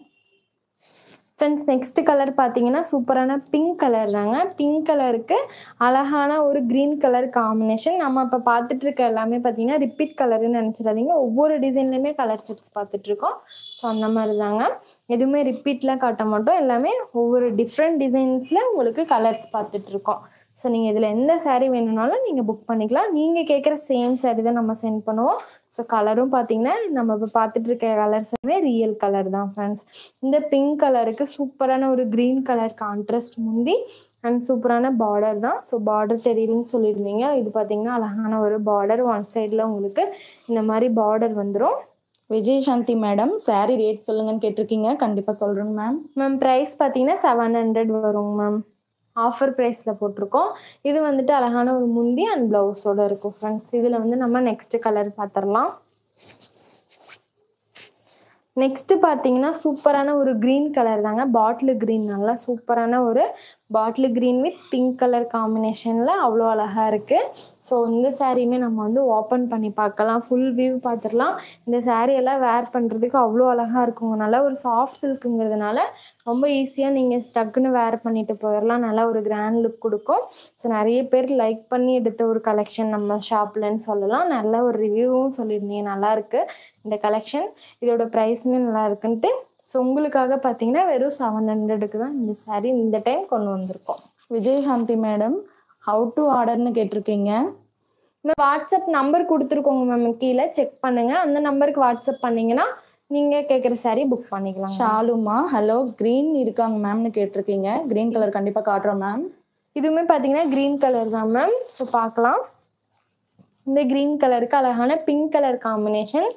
friends next colour பார்த்தீங்கன்னா சூப்பரான பிங்க் கலர் தாங்க. பிங்க் கலருக்கு அழகான ஒரு க்ரீன் கலர் காம்பினேஷன் நம்ம இப்போ பார்த்துட்டு இருக்க எல்லாமே பார்த்தீங்கன்னா ரிப்பீட் கலருன்னு நினச்சிடாதீங்க. ஒவ்வொரு டிசைன்லையுமே கலர் செட்ஸ் பார்த்துட்ருக்கோம் ஸோ அந்த மாதிரி தாங்க. எதுவுமே ரிப்பீட்லாம் காட்ட மாட்டோம். எல்லாமே ஒவ்வொரு டிஃப்ரெண்ட் டிசைன்ஸில் உங்களுக்கு கலர்ஸ் பார்த்துட்டு இருக்கோம். ஸோ நீங்கள் இதில் எந்த சேரீ வேணும்னாலும் நீங்கள் புக் பண்ணிக்கலாம். நீங்கள் கேட்குற சேம் சாரீ தான் நம்ம சென்ட் பண்ணுவோம். ஸோ கலரும் பார்த்தீங்கன்னா நம்ம இப்போ பார்த்துட்டு இருக்க கலர்ஸுமே ரியல் கலர் தான் ஃப்ரெண்ட்ஸ் இந்த பிங்க் கலருக்கு சூப்பரான ஒரு க்ரீன் கலர் கான்ட்ராஸ்ட் முந்தி அண்ட் சூப்பரான பார்டர் தான். ஸோ பார்டர் தெரியலன்னு சொல்லியிருந்தீங்க. இது பார்த்தீங்கன்னா அழகான ஒரு பார்டர் ஒன் சைடில் உங்களுக்கு இந்த மாதிரி பார்டர் வந்துடும் விஜய் சாந்தி மேடம் சாரி ரேட் சொல்லுங்கன்னு கேட்டிருக்கீங்க. கண்டிப்பா சொல்றேன் மேம் மேம் ப்ரைஸ் பார்த்தீங்கன்னா செவன் ஹண்ட்ரட் வருங்க மேம் ஆஃபர் ப்ரைஸில் போட்டிருக்கோம். இது வந்துட்டு அழகான ஒரு முந்தி அண்ட் ப்ளவுஸோட இருக்கும் ஃப்ரெண்ட்ஸ் இதில் வந்து நம்ம நெக்ஸ்ட் கலர் பார்த்துடலாம் நெக்ஸ்ட் பார்த்தீங்கன்னா சூப்பரான ஒரு க்ரீன் கலர் தாங்க. பாட்டில் க்ரீன் நல்லா சூப்பரான ஒரு bottle green with pink colour காம்பினேஷனில் அவ்வளோ அழகாக இருக்குது ஸோ இந்த சாரியுமே நம்ம வந்து ஓப்பன் பண்ணி பார்க்கலாம். ஃபுல் வியூ பார்த்துடலாம். இந்த saree எல்லாம் வேர் பண்ணுறதுக்கு அவ்வளோ அழகாக இருக்குங்க. நல்லா ஒரு சாஃப்ட் சில்க்குங்கிறதுனால ரொம்ப ஈஸியாக நீங்கள் டக்குன்னு வேர் பண்ணிட்டு போயிடலாம். நல்லா ஒரு கிராண்ட் லுக் கொடுக்கும். ஸோ நிறைய பேர் லைக் பண்ணி எடுத்த ஒரு கலெக்ஷன் நம்ம ஷாப்லன்னு சொல்லலாம். நல்ல ஒரு ரிவ்யூவும் சொல்லியிருந்தீங்க. நல்லாயிருக்கு இந்த கலெக்ஷன் இதோட ப்ரைஸுமே நல்லா இருக்குன்ட்டு. ஸோ உங்களுக்காக பார்த்தீங்கன்னா வெறும் செவன் ஹண்ட்ரடுக்கு தான் இந்த saree இந்த டைம் கொண்டு வந்திருக்கோம். விஜயசாந்தி மேடம் ஹவு டு ஆர்டர்னு கேட்டிருக்கீங்க. மேம் வாட்ஸ்அப் நம்பர் கொடுத்துருக்கோங்க மேம் கீழே செக் பண்ணுங்க. அந்த நம்பருக்கு வாட்ஸ்அப் பண்ணீங்கன்னா நீங்கள் கேட்குற saree புக் பண்ணிக்கலாம் ஷாலுமா ஹலோ க்ரீன் இருக்காங்க மேம்னு கேட்டிருக்கீங்க. க்ரீன் கலர் கண்டிப்பா காட்டுறோம் மேம் இதுவுமே பார்த்தீங்கன்னா க்ரீன் கலர் தான் மேம் ஸோ பார்க்கலாம். இந்த க்ரீன் கலருக்கு அழகான பிங்க் கலர் காம்பினேஷன்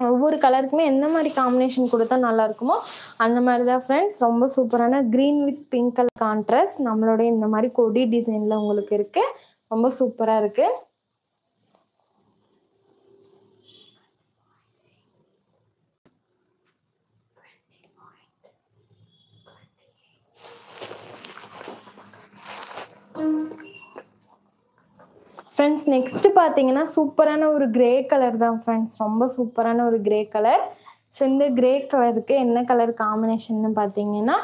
ஒவ்வொரு கலருக்குமே எந்த மாதிரி காம்பினேஷன் கொடுத்தா நல்லா இருக்குமோ அந்த மாதிரி தான் ஃப்ரெண்ட்ஸ் ரொம்ப சூப்பரான green with pink colour contrast நம்மளோட இந்த மாதிரி கொடி டிசைனில் உங்களுக்கு இருக்குது ரொம்ப சூப்பராக இருக்குது ஃப்ரெண்ட்ஸ் நெக்ஸ்ட் பார்த்தீங்கன்னா சூப்பரான ஒரு கிரே கலர் தான் ஃப்ரெண்ட்ஸ் ரொம்ப சூப்பரான ஒரு கிரே கலர் ஸோ இந்த கிரே கலருக்கு என்ன கலர் காம்பினேஷன்னு பார்த்தீங்கன்னா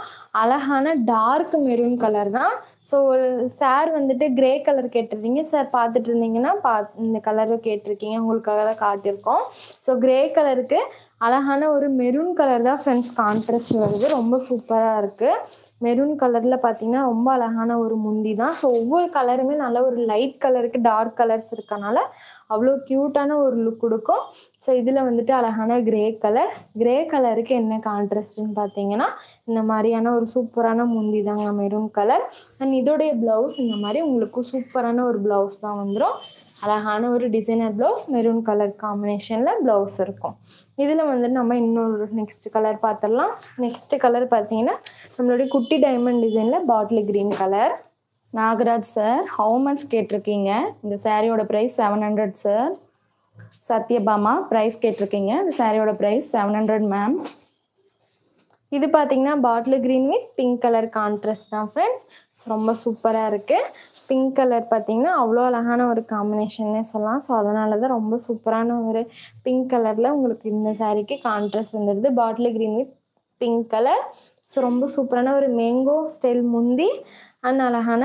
அழகான டார்க் மெரூன் கலர் தான். ஸோ ஒரு சார் வந்துட்டு கிரே கலர் கேட்டிருந்தீங்க. சார் பார்த்துட்டு இருந்தீங்கன்னா பா இந்த கலரும் கேட்டிருக்கீங்க. உங்களுக்காக தான் காட்டியிருக்கோம். ஸோ கிரே கலருக்கு அழகான ஒரு மெரூன் கலர் தான் ஃப்ரெண்ட்ஸ் கான்ட்ரஸ்ட் வருது. ரொம்ப சூப்பராக இருக்குது மெரூன் கலரில் பார்த்தீங்கன்னா ரொம்ப அழகான ஒரு முந்தி தான். ஸோ ஒவ்வொரு கலருமே நல்ல ஒரு லைட் கலருக்கு டார்க் கலர்ஸ் இருக்கனால அவ்வளோ க்யூட்டான ஒரு லுக் கொடுக்கும். ஸோ இதில் வந்துட்டு அழகான கிரே கலர் கிரே கலருக்கு என்ன கான்ட்ராஸ்ட்னு பார்த்தீங்கன்னா இந்த மாதிரியான ஒரு சூப்பரான முந்தி தாங்க மெரூன் கலர் அண்ட் இதோடைய ப்ளவுஸ் இந்த மாதிரி உங்களுக்கு சூப்பரான ஒரு ப்ளவுஸ் தான் வந்துடும் அழகான ஒரு டிசைனர் ப்ளவுஸ் மெரூன் கலர் காம்பினேஷனில் ப்ளவுஸ் இருக்கும். இதில் வந்து நம்ம இன்னொரு நெக்ஸ்ட் கலர் பார்த்துடலாம். நெக்ஸ்ட் கலர் பார்த்தீங்கன்னா நம்மளுடைய குட்டி டைமண்ட் டிசைனில் bottle green colour Nagaraj sir how much கேட்டிருக்கீங்க? இந்த சாரியோட price seven hundred sir Sathyabama price கேட்டிருக்கீங்க? இந்த சாரியோட ப்ரைஸ் செவன் ஹண்ட்ரட் மேம் இது பார்த்தீங்கன்னா bottle green with pink colour contrast தான் ஃப்ரெண்ட்ஸ் ரொம்ப சூப்பராக இருக்குது பிங்க் கலர் பார்த்தீங்கன்னா அவ்வளோ அழகான ஒரு காம்பினேஷன்னே சொல்லலாம். ஸோ அதனால தான் ரொம்ப சூப்பரான ஒரு பிங்க் கலரில் உங்களுக்கு இந்த சாரீக்கு கான்ட்ராஸ்ட் வந்துடுது. Bottle green with pink colour so ரொம்ப சூப்பரான ஒரு மேங்கோ ஸ்டைல் முந்தி அண்ட் அழகான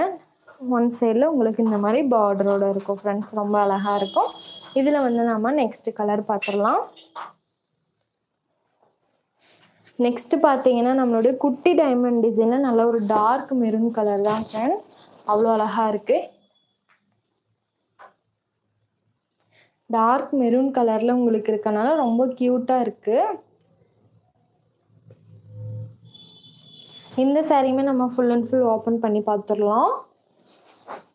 ஒன் சைடில் உங்களுக்கு இந்த மாதிரி பார்டரோட இருக்கும் ஃப்ரெண்ட்ஸ் ரொம்ப அழகாக இருக்கும். இதில் வந்து நம்ம நெக்ஸ்ட் கலர் பார்த்துடலாம். நெக்ஸ்ட் பார்த்தீங்கன்னா நம்மளுடைய குட்டி டைமண்ட் டிசைனில் நல்ல ஒரு டார்க் மெரூன் கலர் தான் ஃப்ரெண்ட்ஸ் அவ்வளோ அழகாக இருக்கு. டார்க் மெரூன் கலரில் உங்களுக்கு இருக்கனால ரொம்ப க்யூட்டாக இருக்குது இந்த சாரியுமே நம்ம ஃபுல் அண்ட் ஃபுல் ஓப்பன் பண்ணி பார்த்துடலாம்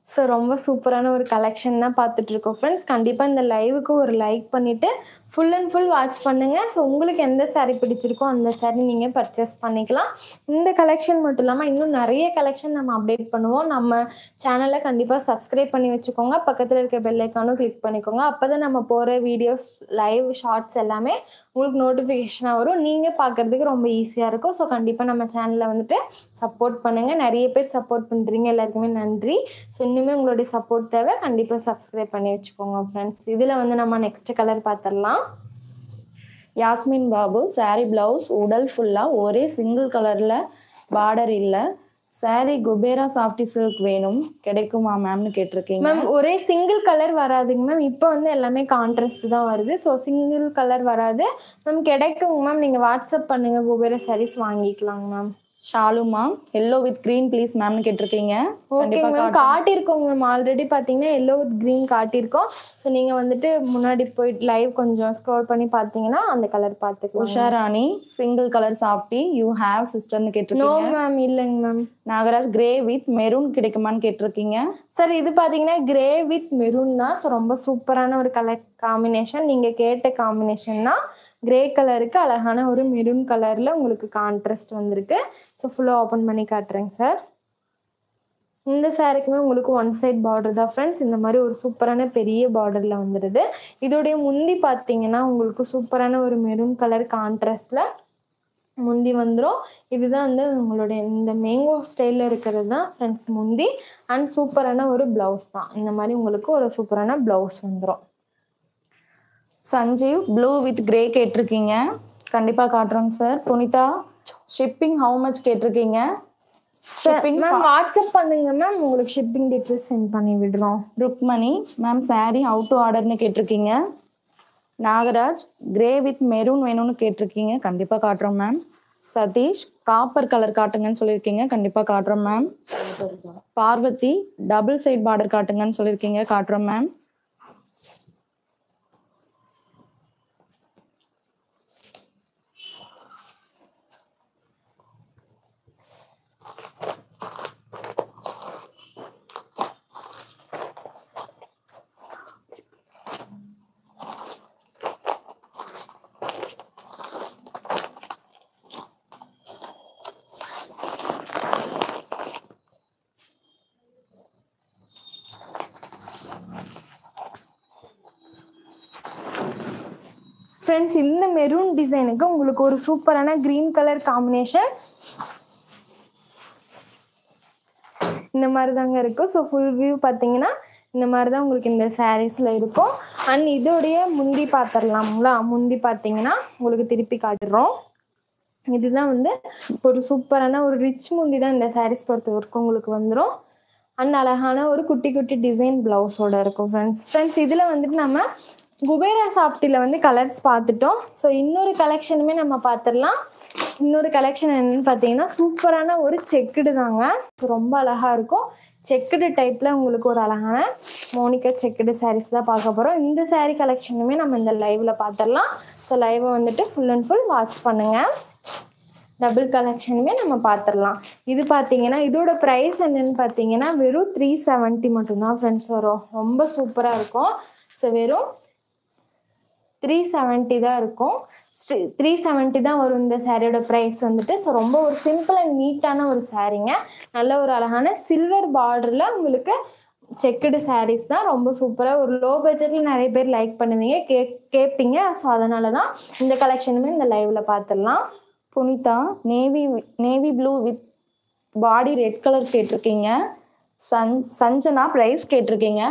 ஸோ ரொம்ப சூப்பரான ஒரு கலெக்ஷன் தான் பார்த்துட்ருக்கோம் ஃப்ரெண்ட்ஸ் கண்டிப்பாக இந்த லைவுக்கு ஒரு லைக் பண்ணிவிட்டு ஃபுல் அண்ட் ஃபுல் வாட்ச் பண்ணுங்கள் ஸோ உங்களுக்கு எந்த சாரீ பிடிச்சிருக்கோ அந்த சாரீ நீங்கள் பர்ச்சேஸ் பண்ணிக்கலாம். இந்த கலெக்ஷன் மட்டும் இல்லாமல் இன்னும் நிறைய கலெக்ஷன் நம்ம அப்டேட் பண்ணுவோம். நம்ம சேனலை கண்டிப்பாக சப்ஸ்கிரைப் பண்ணி வச்சுக்கோங்க. பக்கத்தில் இருக்க பெல்லைக்கானும் கிளிக் பண்ணிக்கோங்க. அப்போ தான் நம்ம போகிற வீடியோஸ் லைவ் ஷார்ட்ஸ் எல்லாமே உங்களுக்கு நோட்டிஃபிகேஷனாக வரும். நீங்கள் பார்க்குறதுக்கு ரொம்ப ஈஸியாக இருக்கும். ஸோ கண்டிப்பாக நம்ம சேனலில் வந்துட்டு சப்போர்ட் பண்ணுங்கள் நிறைய பேர் சப்போர்ட் பண்ணுறீங்க எல்லாருக்குமே நன்றி. ஸோ இன்னுமே உங்களுடைய சப்போர்ட் தேவை. கண்டிப்பாக சப்ஸ்கிரைப் பண்ணி வச்சுக்கோங்க ஃப்ரெண்ட்ஸ் இதில் வந்து நம்ம நெக்ஸ்ட் கலர் பார்த்துடலாம். யாஸ்மின் பாபு சாரி பிளவுஸ் உடல் ஃபுல்லாக ஒரே சிங்கிள் கலரில் பார்டர் இல்லை. சாரி குபேரா சாஃப்டி சில்க் வேணும். கிடைக்குமா மேம்னு கேட்டிருக்கீங்க? மேம் ஒரே சிங்கிள் கலர் வராதுங்க மேம் இப்போ வந்து எல்லாமே கான்ட்ராஸ்ட் தான் வருது. ஸோ சிங்கிள் கலர் வராது. மேம் கிடைக்குங்க மேம் நீங்கள் வாட்ஸ்அப் பண்ணுங்க. குபேரா சாரீஸ் வாங்கிக்கலாங்க ma'am Shaluma yellow with green please மேம்னு கேட்டிருக்கீங்க. ஓகேங்க மேம் காட்டியிருக்கோங்க மேம் ஆல்ரெடி பார்த்தீங்கன்னா எல்லோ வித் க்ரீன் காட்டியிருக்கோம். ஸோ நீங்கள் வந்துட்டு முன்னாடி போய் லைவ் கொஞ்சம் ஸ்க்ரோல் பண்ணி பார்த்தீங்கன்னா அந்த கலர் பார்த்துக்கலாம் உஷாராணி சிங்கிள் கலர் சாஃப்டி யூ ஹேவ் சிஸ்டர்னு நோ கேட்டிருக்கீங்க. மேம் இல்லைங்க ma'am Nagaraj grey with maroon கிடைக்குமான்னு கேட்டிருக்கீங்க. சார் இது பார்த்தீங்கன்னா கிரே வித் மெரூன் தான். ஸோ ரொம்ப சூப்பரான ஒரு கலர் காம்பினேஷன் நீங்கள் கேட்ட காம்பினேஷன் தான் கிரே கலருக்கு அழகான ஒரு மெரூன் கலரில் உங்களுக்கு கான்ட்ராஸ்ட் வந்திருக்கு. ஸோ ஃபுல்லாக ஓப்பன் பண்ணி காட்டுறேங்க சார் இந்த சாரீக்குமே உங்களுக்கு ஒன் சைட் பார்டர் தான் ஃப்ரெண்ட்ஸ் இந்த மாதிரி ஒரு சூப்பரான பெரிய பார்டரில் வந்துடுது இதோடைய முந்தி பார்த்தீங்கன்னா உங்களுக்கு சூப்பரான ஒரு மெரூன் கலர் கான்ட்ராஸ்டில் முந்தி வந்துடும் இதுதான் வந்து உங்களுடைய இந்த மேங்கோ ஸ்டைலில் இருக்கிறது தான் ஃப்ரெண்ட்ஸ் முந்தி. அண்ட் சூப்பரான ஒரு ப்ளவுஸ் தான். இந்த மாதிரி உங்களுக்கு ஒரு சூப்பரான ப்ளவுஸ் வந்துடும் சஞ்சீவ் ப்ளூ வித் கிரே கேட்டிருக்கீங்க. கண்டிப்பாக காட்டுறோங்க sir Punitha shipping how much கேட்டிருக்கீங்க? ஷிப்பிங் மேம் வாட்ஸ்அப் பண்ணுங்க மேம் உங்களுக்கு ஷிப்பிங் டீட்டெயில்ஸ் சென்ட் பண்ணி விடுறோம். Rukmani ma'am saree how to ஆர்டர்னு கேட்டிருக்கீங்க. நாகராஜ் கிரே வித் மெரூன் வேணும்னு கேட்டிருக்கீங்க. கண்டிப்பாக காட்டுறோம் மேம் சதீஷ் காப்பர் கலர் காட்டுங்கன்னு சொல்லியிருக்கீங்க. கண்டிப்பாக காட்டுறோம் ma'am Parvathi double side border காட்டுங்கன்னு சொல்லியிருக்கீங்க. காட்டுறோம் மேம் ஃப்ரெண்ட்ஸ் இந்த மெரூன் டிசைனுக்கு உங்களுக்கு ஒரு சூப்பரான க்ரீன் கலர் காம்பினேஷன் இந்த மாதிரி தாங்க இருக்கும் ஸோ ஃபுல் வியூ பார்த்தீங்கன்னா இந்த மாதிரி தான் உங்களுக்கு இந்த சாரீஸில் இருக்கும். அண்ட் இதோடைய முந்தி பார்த்துடலாம்ங்களா முந்தி பார்த்தீங்கன்னா உங்களுக்கு திருப்பி காட்டுறோம். இதுதான் வந்து ஒரு சூப்பரான ஒரு ரிச் முந்தி தான் இந்த சாரீஸ் பொறுத்த வரைக்கும் உங்களுக்கு வந்துடும் அண்ட் அழகான ஒரு குட்டி குட்டி டிசைன் ப்ளவுஸோட இருக்கும் ஃப்ரெண்ட்ஸ் ஃப்ரெண்ட்ஸ் இதில் வந்துட்டு நம்ம குபேரா சாஃப்டியில் வந்து கலர்ஸ் பார்த்துட்டோம் ஸோ இன்னொரு கலெக்ஷனுமே நம்ம பார்த்துடலாம் இன்னொரு கலெக்ஷன் என்னன்னு பார்த்தீங்கன்னா சூப்பரான ஒரு செக்குடு தாங்க. ரொம்ப அழகாக இருக்கும். செக்குடு டைப்பில் உங்களுக்கு ஒரு அழகான மோனிகா செக்குடு சாரீஸ் தான் பார்க்க போகிறோம் இந்த சாரீ கலெக்ஷனுமே நம்ம இந்த லைவில் பார்த்துடலாம் ஸோ லைவை வந்துட்டு ஃபுல் அண்ட் ஃபுல் வாட்ச் பண்ணுங்கள் டபுள் கலெக்ஷனுமே நம்ம பார்த்துடலாம் இது பார்த்தீங்கன்னா இதோட ப்ரைஸ் என்னன்னு பார்த்தீங்கன்னா வெறும் த்ரீ செவன்ட்டி மட்டும்தான் ஃப்ரெண்ட்ஸ் வரும். ரொம்ப சூப்பராக இருக்கும். ஸோ வெறும் த்ரீ செவன்ட்டி தான் இருக்கும். த்ரீ செவன்ட்டி தான் வரும் இந்த சாரியோட ப்ரைஸ் வந்துட்டு. ஸோ ரொம்ப ஒரு சிம்பிள் அண்ட் நீட்டான ஒரு சாரீங்க நல்ல ஒரு அழகான சில்வர் பார்டரில் உங்களுக்கு செக்குடு சாரீஸ் தான். ரொம்ப சூப்பராக ஒரு லோ பட்ஜெட்டில் நிறைய பேர் லைக் பண்ணுவீங்க. கே கேட்பீங்க ஸோ அதனால தான் இந்த கலெக்ஷனுமே இந்த லைவில் பார்த்துடலாம். Punitha navy navy blue with body red colour கேட்டிருக்கீங்க. சன் சஞ்சனா ப்ரைஸ் கேட்டிருக்கீங்க.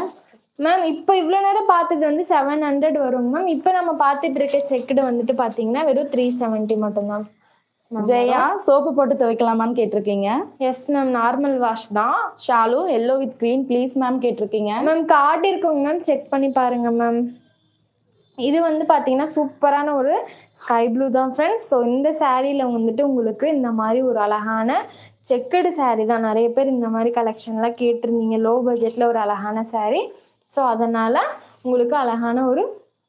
மேம் இப்போ இவ்வளோ நேரம் பார்த்தது வந்து செவன் ஹண்ட்ரட் வரும். மேம் இப்போ நம்ம பார்த்துட்டு இருக்க செக்குடு வந்துட்டு பார்த்தீங்கன்னா வெறும் த்ரீ செவன்ட்டி மட்டும்தான் ஜெயா சோப்பு போட்டு துவைக்கலாமான்னு கேட்டிருக்கீங்க? எஸ் மேம் நார்மல் வாஷ் தான். Shalu yellow with green please ma'am கேட்டிருக்கீங்க. மேம் கார்டு இருக்குங்க மேம் செக் பண்ணி பாருங்க மேம் இது வந்து பார்த்தீங்கன்னா சூப்பரான ஒரு ஸ்கை ப்ளூ தான் ஃப்ரெண்ட்ஸ் ஸோ இந்த சாரியில் வந்துட்டு உங்களுக்கு இந்த மாதிரி ஒரு அழகான செக்குடு saree தான். நிறைய பேர் இந்த மாதிரி கலெக்ஷன்லாம் கேட்டிருந்தீங்க. லோ பட்ஜெட்டில் ஒரு அழகான saree. ஸோ அதனால் உங்களுக்கு அழகான ஒரு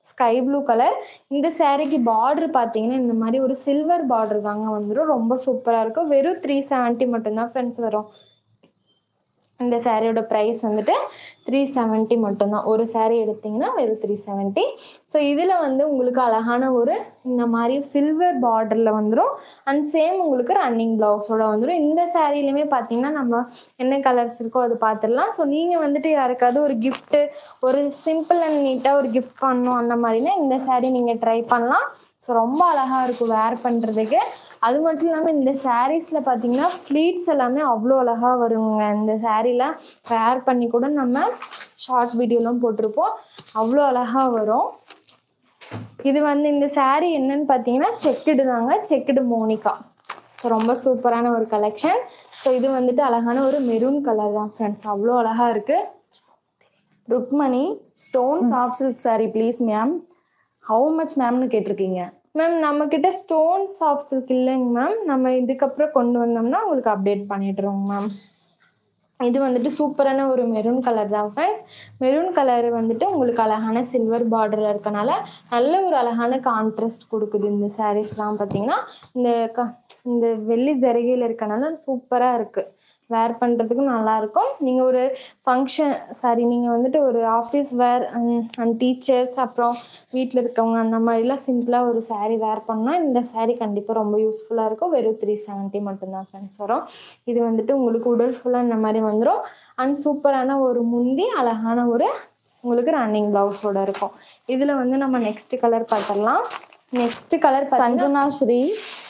ஸ்கை ப்ளூ கலர் இந்த சேரீக்கு பார்டர் பார்த்தீங்கன்னா இந்த மாதிரி ஒரு சில்வர் பார்டர் தாங்க வந்துடும் ரொம்ப சூப்பராக இருக்கும். வெறும் த்ரீ செவன்ட்டி மட்டும்தான் ஃப்ரெண்ட்ஸ் வரும். இந்த சாரியோட ப்ரைஸ் வந்துட்டு த்ரீ செவன்ட்டி மட்டும்தான். ஒரு saree எடுத்தீங்கன்னா வெறும் த்ரீ செவன்ட்டி ஸோ இதில் வந்து உங்களுக்கு அழகான ஒரு இந்த மாதிரி சில்வர் பார்டரில் வந்துடும் அண்ட் சேம் உங்களுக்கு ரன்னிங் ப்ளவுஸோட வந்துடும் இந்த சாரிலையுமே பார்த்தீங்கன்னா நம்ம என்ன கலர்ஸ் இருக்கோ அது பார்த்துடலாம் ஸோ நீங்கள் வந்துட்டு யாருக்காவது ஒரு கிஃப்ட்டு ஒரு சிம்பிள் அண்ட் நீட்டாக ஒரு கிஃப்ட் பண்ணணும் அந்த மாதிரினா இந்த saree நீங்கள் ட்ரை பண்ணலாம். ஸோ ரொம்ப அழகாக இருக்கும் வேர் பண்ணுறதுக்கு அது மட்டும் இல்லாமல் இந்த சாரீஸில் பார்த்தீங்கன்னா ஃப்ளீட்ஸ் எல்லாமே அவ்வளோ அழகாக வருங்க. இந்த சாரீலாம் வேர் பண்ணி கூட நம்ம ஷார்ட் வீடியோலாம் போட்டிருப்போம். அவ்வளோ அழகாக வரும். இது வந்து இந்த சாரீ என்னன்னு பார்த்தீங்கன்னா செக்குடு தாங்க. Checked Monica. ஸோ ரொம்ப சூப்பரான ஒரு கலெக்ஷன் ஸோ இது வந்துட்டு அழகான ஒரு மெரூன் கலர் தான் ஃப்ரெண்ட்ஸ் அவ்வளோ அழகாக இருக்குது Rukmani stone soft silk sari please ma'am how much மேம்னு கேட்டிருக்கீங்க? மேம் நம்ம கிட்ட ஸ்டோன் சாஃப்ட் சில்க் இல்லைங்க மேம் நம்ம இதுக்கப்புறம் கொண்டு வந்தோம்னா உங்களுக்கு அப்டேட் பண்ணிடுறோங்க மேம் இது வந்துட்டு சூப்பரான ஒரு மெரூன் கலர் தான் ஃப்ரெண்ட்ஸ் மெரூன் கலர் வந்துட்டு உங்களுக்கு அழகான சில்வர் பார்டரில் இருக்கனால நல்ல ஒரு அழகான கான்ட்ராஸ்ட் கொடுக்குது இந்த சாரீஸ்லாம் பார்த்தீங்கன்னா. இந்த க இந்த வெள்ளி ஜரிகையில் இருக்கனால சூப்பராக இருக்குது வேர் பண்ணுறதுக்கும் நல்லாயிருக்கும். நீங்கள் ஒரு ஃபங்க்ஷன் சாரி நீங்கள் வந்துட்டு ஒரு ஆஃபீஸ் வேர் அண்ட் டீச்சர்ஸ் அப்புறம் வீட்டில் இருக்கவங்க அந்த மாதிரிலாம் சிம்பிளாக ஒரு சாரீ வேர் பண்ணால் இந்த சாரீ கண்டிப்பாக ரொம்ப யூஸ்ஃபுல்லாக இருக்கும். வெறும் த்ரீ செவன்ட்டி மட்டும்தான் ஃப்ரெண்ட்ஸ் வரும். இது வந்துட்டு உங்களுக்கு உடல் ஃபுல்லாக இந்த மாதிரி வந்துடும் அண்ட் சூப்பரான ஒரு முந்தி அழகான ஒரு உங்களுக்கு ரன்னிங் ப்ளவுஸோட இருக்கும். இதில் வந்து நம்ம நெக்ஸ்ட் கலர் பார்த்துடலாம். Next colour Sanjana Sri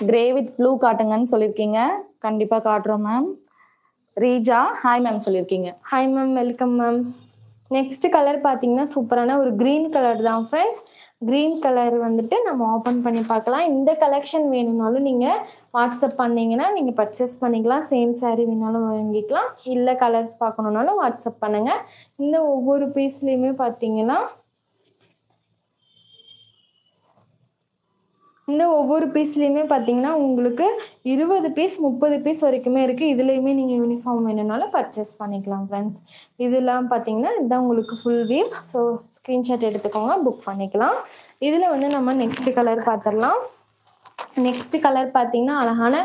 grey with blue காட்டுங்கன்னு சொல்லியிருக்கீங்க. கண்டிப்பாக காட்டுறோம் மேம் ரீஜா ஹாய் மேம் சொல்லியிருக்கீங்க hi ma'am welcome ma'am next colour பார்த்தீங்கன்னா சூப்பரான ஒரு க்ரீன் கலர் தான் ஃப்ரெண்ட்ஸ் க்ரீன் கலர் வந்துட்டு நம்ம ஓப்பன் பண்ணி பார்க்கலாம். இந்த கலெக்ஷன் வேணும்னாலும் நீங்கள் வாட்ஸ்அப் பண்ணீங்கன்னா நீங்கள் பர்ச்சேஸ் பண்ணிக்கலாம். சேம் சாரீ வேணாலும் வாங்கிக்கலாம். இல்லை கலர்ஸ் பார்க்கணுன்னாலும் வாட்ஸ்அப் பண்ணுங்கள் இந்த ஒவ்வொரு பீஸ்லேயுமே பார்த்தீங்கன்னா இந்த ஒவ்வொரு பீஸ்லேயுமே பார்த்தீங்கன்னா உங்களுக்கு இருபது பீஸ் முப்பது பீஸ் வரைக்குமே இருக்குது இதுலேயுமே நீங்கள் யூனிஃபார்ம் வேணும்னாலும் பர்ச்சேஸ் பண்ணிக்கலாம் ஃப்ரெண்ட்ஸ் இதெல்லாம் பார்த்தீங்கன்னா இதுதான் உங்களுக்கு ஃபுல் வீவ் ஸோ ஸ்க்ரீன்ஷாட் எடுத்துக்கோங்க புக் பண்ணிக்கலாம். இதில் வந்து நம்ம நெக்ஸ்ட் கலர் பார்த்துடலாம் நெக்ஸ்ட் கலர் பார்த்தீங்கன்னா அழகான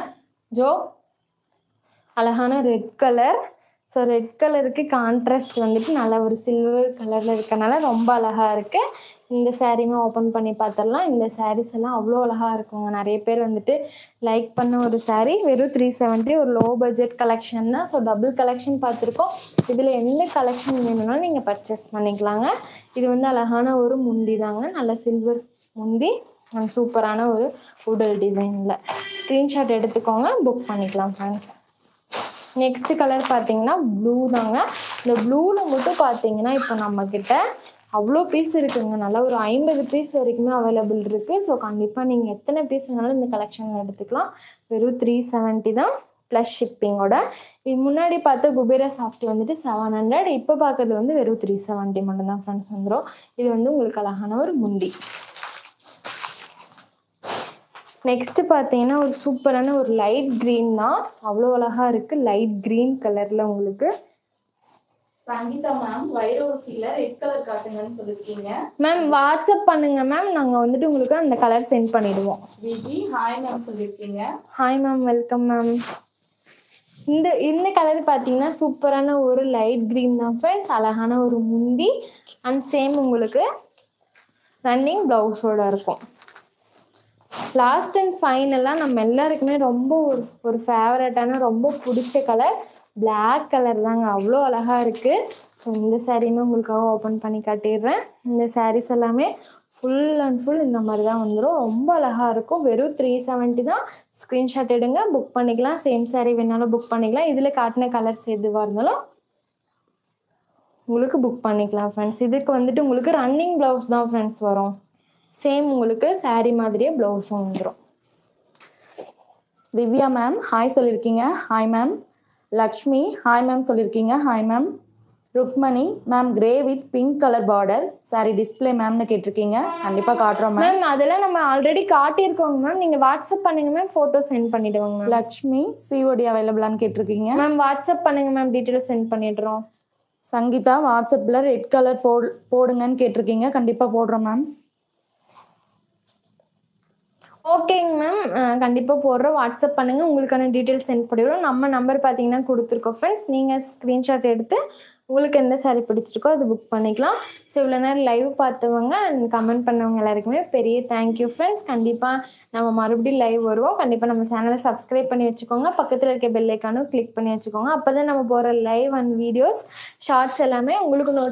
ஜோ அழகான ரெட் கலர் ஸோ ரெட் கலருக்கு கான்ட்ராஸ்ட் வந்துட்டு நல்ல ஒரு சில்வர் கலரில் இருக்கனால ரொம்ப அழகாக இருக்குது இந்த சாரியுமே ஓப்பன் பண்ணி பார்த்துடலாம் இந்த சாரீஸ் எல்லாம் அவ்வளோ அழகாக இருக்குங்க. நிறைய பேர் வந்துட்டு லைக் பண்ண ஒரு சாரீ வெறும் த்ரீ செவன்ட்டி ஒரு லோ பட்ஜெட் கலெக்ஷன் தான். ஸோ டபுள் கலெக்ஷன் பார்த்துருக்கோம் இதில் எந்த கலெக்ஷன் வேணும்னாலும் நீங்கள் பர்ச்சேஸ் பண்ணிக்கலாங்க. இது வந்து அழகான ஒரு முந்தி தாங்க. நல்ல சில்வர் முந்தி. அண்ட் சூப்பரான ஒரு உடல் டிசைனில் ஸ்க்ரீன்ஷாட் எடுத்துக்கோங்க. புக் பண்ணிக்கலாம் ஃப்ரெண்ட்ஸ் நெக்ஸ்ட் கலர் பார்த்தீங்கன்னா ப்ளூ தாங்க. இந்த ப்ளூவில் மட்டும் பார்த்தீங்கன்னா இப்போ நம்மக்கிட்ட அவ்வளோ பீஸ் இருக்குங்க. நல்லா ஒரு ஐம்பது பீஸ் வரைக்குமே அவைலபிள் இருக்குது ஸோ கண்டிப்பாக நீங்கள் எத்தனை பீஸ் வேணாலும் இந்த கலெக்ஷன் எடுத்துக்கலாம். வெறும் த்ரீ செவன்ட்டி தான் ப்ளஸ் ஷிப்பிங்கோட இது முன்னாடி பார்த்த குபேரா சாஃப்ட் வந்துட்டு செவன் ஹண்ட்ரட் இப்போ பார்க்குறது வந்து வெறும் த்ரீ செவன்ட்டி மட்டும்தான் ஃப்ரெண்ட்ஸ் வந்துடும் இது வந்து உங்களுக்கு அழகான ஒரு முந்தி. நெக்ஸ்ட் பார்த்தீங்கன்னா ஒரு சூப்பரான ஒரு லைட் க்ரீன் தான். அவ்வளோ அழகாக இருக்குது லைட் க்ரீன் கலரில் உங்களுக்கு சங்கீதா மேம் வைரோசியில ரெட் கலர் காட்டுங்கன்னு மேம் வாட்ஸ்அப் பண்ணுங்க மேம் நாங்கள் வந்துட்டு உங்களுக்கு அந்த கலர் சென்ட் பண்ணிடுவோம். Viji hi ma'am hi ma'am welcome ma'am இந்த இந்த கலர் பார்த்தீங்கன்னா சூப்பரான ஒரு லைட் க்ரீன் தான் ஃப்ரெண்ட்ஸ் அழகான ஒரு முந்தி. அண்ட் சேம் உங்களுக்கு ரன்னிங் ப்ளவுஸோட இருக்கும். லாஸ்ட் அண்ட் ஃபைனலாக நம்ம எல்லாருக்குமே ரொம்ப ஒரு ஒரு ஃபேவரட்டான ரொம்ப பிடிச்ச கலர் பிளாக் கலர் தாங்க. அவ்வளோ அழகாக இருக்குது ஸோ இந்த சாரியுமே உங்களுக்காக ஓப்பன் பண்ணி காட்டிடுறேன். இந்த சாரீஸ் எல்லாமே ஃபுல் அண்ட் ஃபுல் இந்த மாதிரி தான் வந்துடும் ரொம்ப அழகாக இருக்கும். வெறும் த்ரீ செவன்ட்டி தான். ஸ்க்ரீன்ஷாட் எடுங்க. புக் பண்ணிக்கலாம். சேம் சாரீ வேணாலும் புக் பண்ணிக்கலாம். இதில் காட்டின கலர்ஸ் எதுவாக இருந்தாலும் உங்களுக்கு புக் பண்ணிக்கலாம் ஃப்ரெண்ட்ஸ் இதுக்கு வந்துட்டு உங்களுக்கு ரன்னிங் ப்ளவுஸ் தான் ஃப்ரெண்ட்ஸ் வரும். சேம் உங்களுக்கு சாரீ மாதிரியே ப்ளவுஸும் வந்துடும் திவ்யா மேம் ஹாய் சொல்லியிருக்கீங்க. Hi ma'am Lakshmi hi ma'am சொல்லியிருக்கீங்க hi ma'am Rukmani ma'am grey with pink colour border sari display மேம்னு கேட்டிருக்கீங்க. கண்டிப்பாக காட்டுறோம் மேம் அதெல்லாம் நம்ம ஆல்ரெடி காட்டியிருக்கோங்க மேம் நீங்கள் வாட்ஸ்அப் பண்ணுங்க மேம் ஃபோட்டோ சென்ட் பண்ணிடுவோங்க மேம் லக்ஷ்மி சிஓடி அவைலபிளான்னு கேட்டிருக்கீங்க. மேம் வாட்ஸ்அப் பண்ணுங்க மேம் டீட்டெயில் சென்ட் பண்ணிடுறோம். சங்கீதா வாட்ஸ்அப்பில் ரெட் கலர் போடு போடுங்கன்னு கேட்டிருக்கீங்க. கண்டிப்பாக போடுறோம் மேம் ஓகேங்க மேம் கண்டிப்பாக போடுறோம். வாட்ஸ்அப் பண்ணுங்கள் உங்களுக்கான டீட்டெயில்ஸ் சென்ட் பண்ணிவிடும் நம்ம நம்பர் பார்த்தீங்கன்னா கொடுத்துருக்கோம் ஃப்ரெண்ட்ஸ் நீங்கள் ஸ்க்ரீன்ஷாட் எடுத்து உங்களுக்கு எந்த சாரி பிடிச்சிருக்கோ அது புக் பண்ணிக்கலாம். ஸோ இவ்வளோ நேரம் லைவ் பார்த்தவங்க அண்ட் கமெண்ட் பண்ணவங்க எல்லாருக்குமே பெரிய தேங்க்யூ ஃப்ரெண்ட்ஸ் கண்டிப்பாக நம்ம மறுபடியும் லைவ் வருவோம். கண்டிப்பாக நம்ம சேனலை சப்ஸ்கிரைப் பண்ணி வச்சுக்கோங்க. பக்கத்தில் இருக்க பெல்லைக்கானும் கிளிக் பண்ணி வச்சுக்கோங்க. அப்போ தான் நம்ம போகிற லைவ் அண்ட் வீடியோஸ் ஷார்ட்ஸ் எல்லாமே உங்களுக்கு நோட்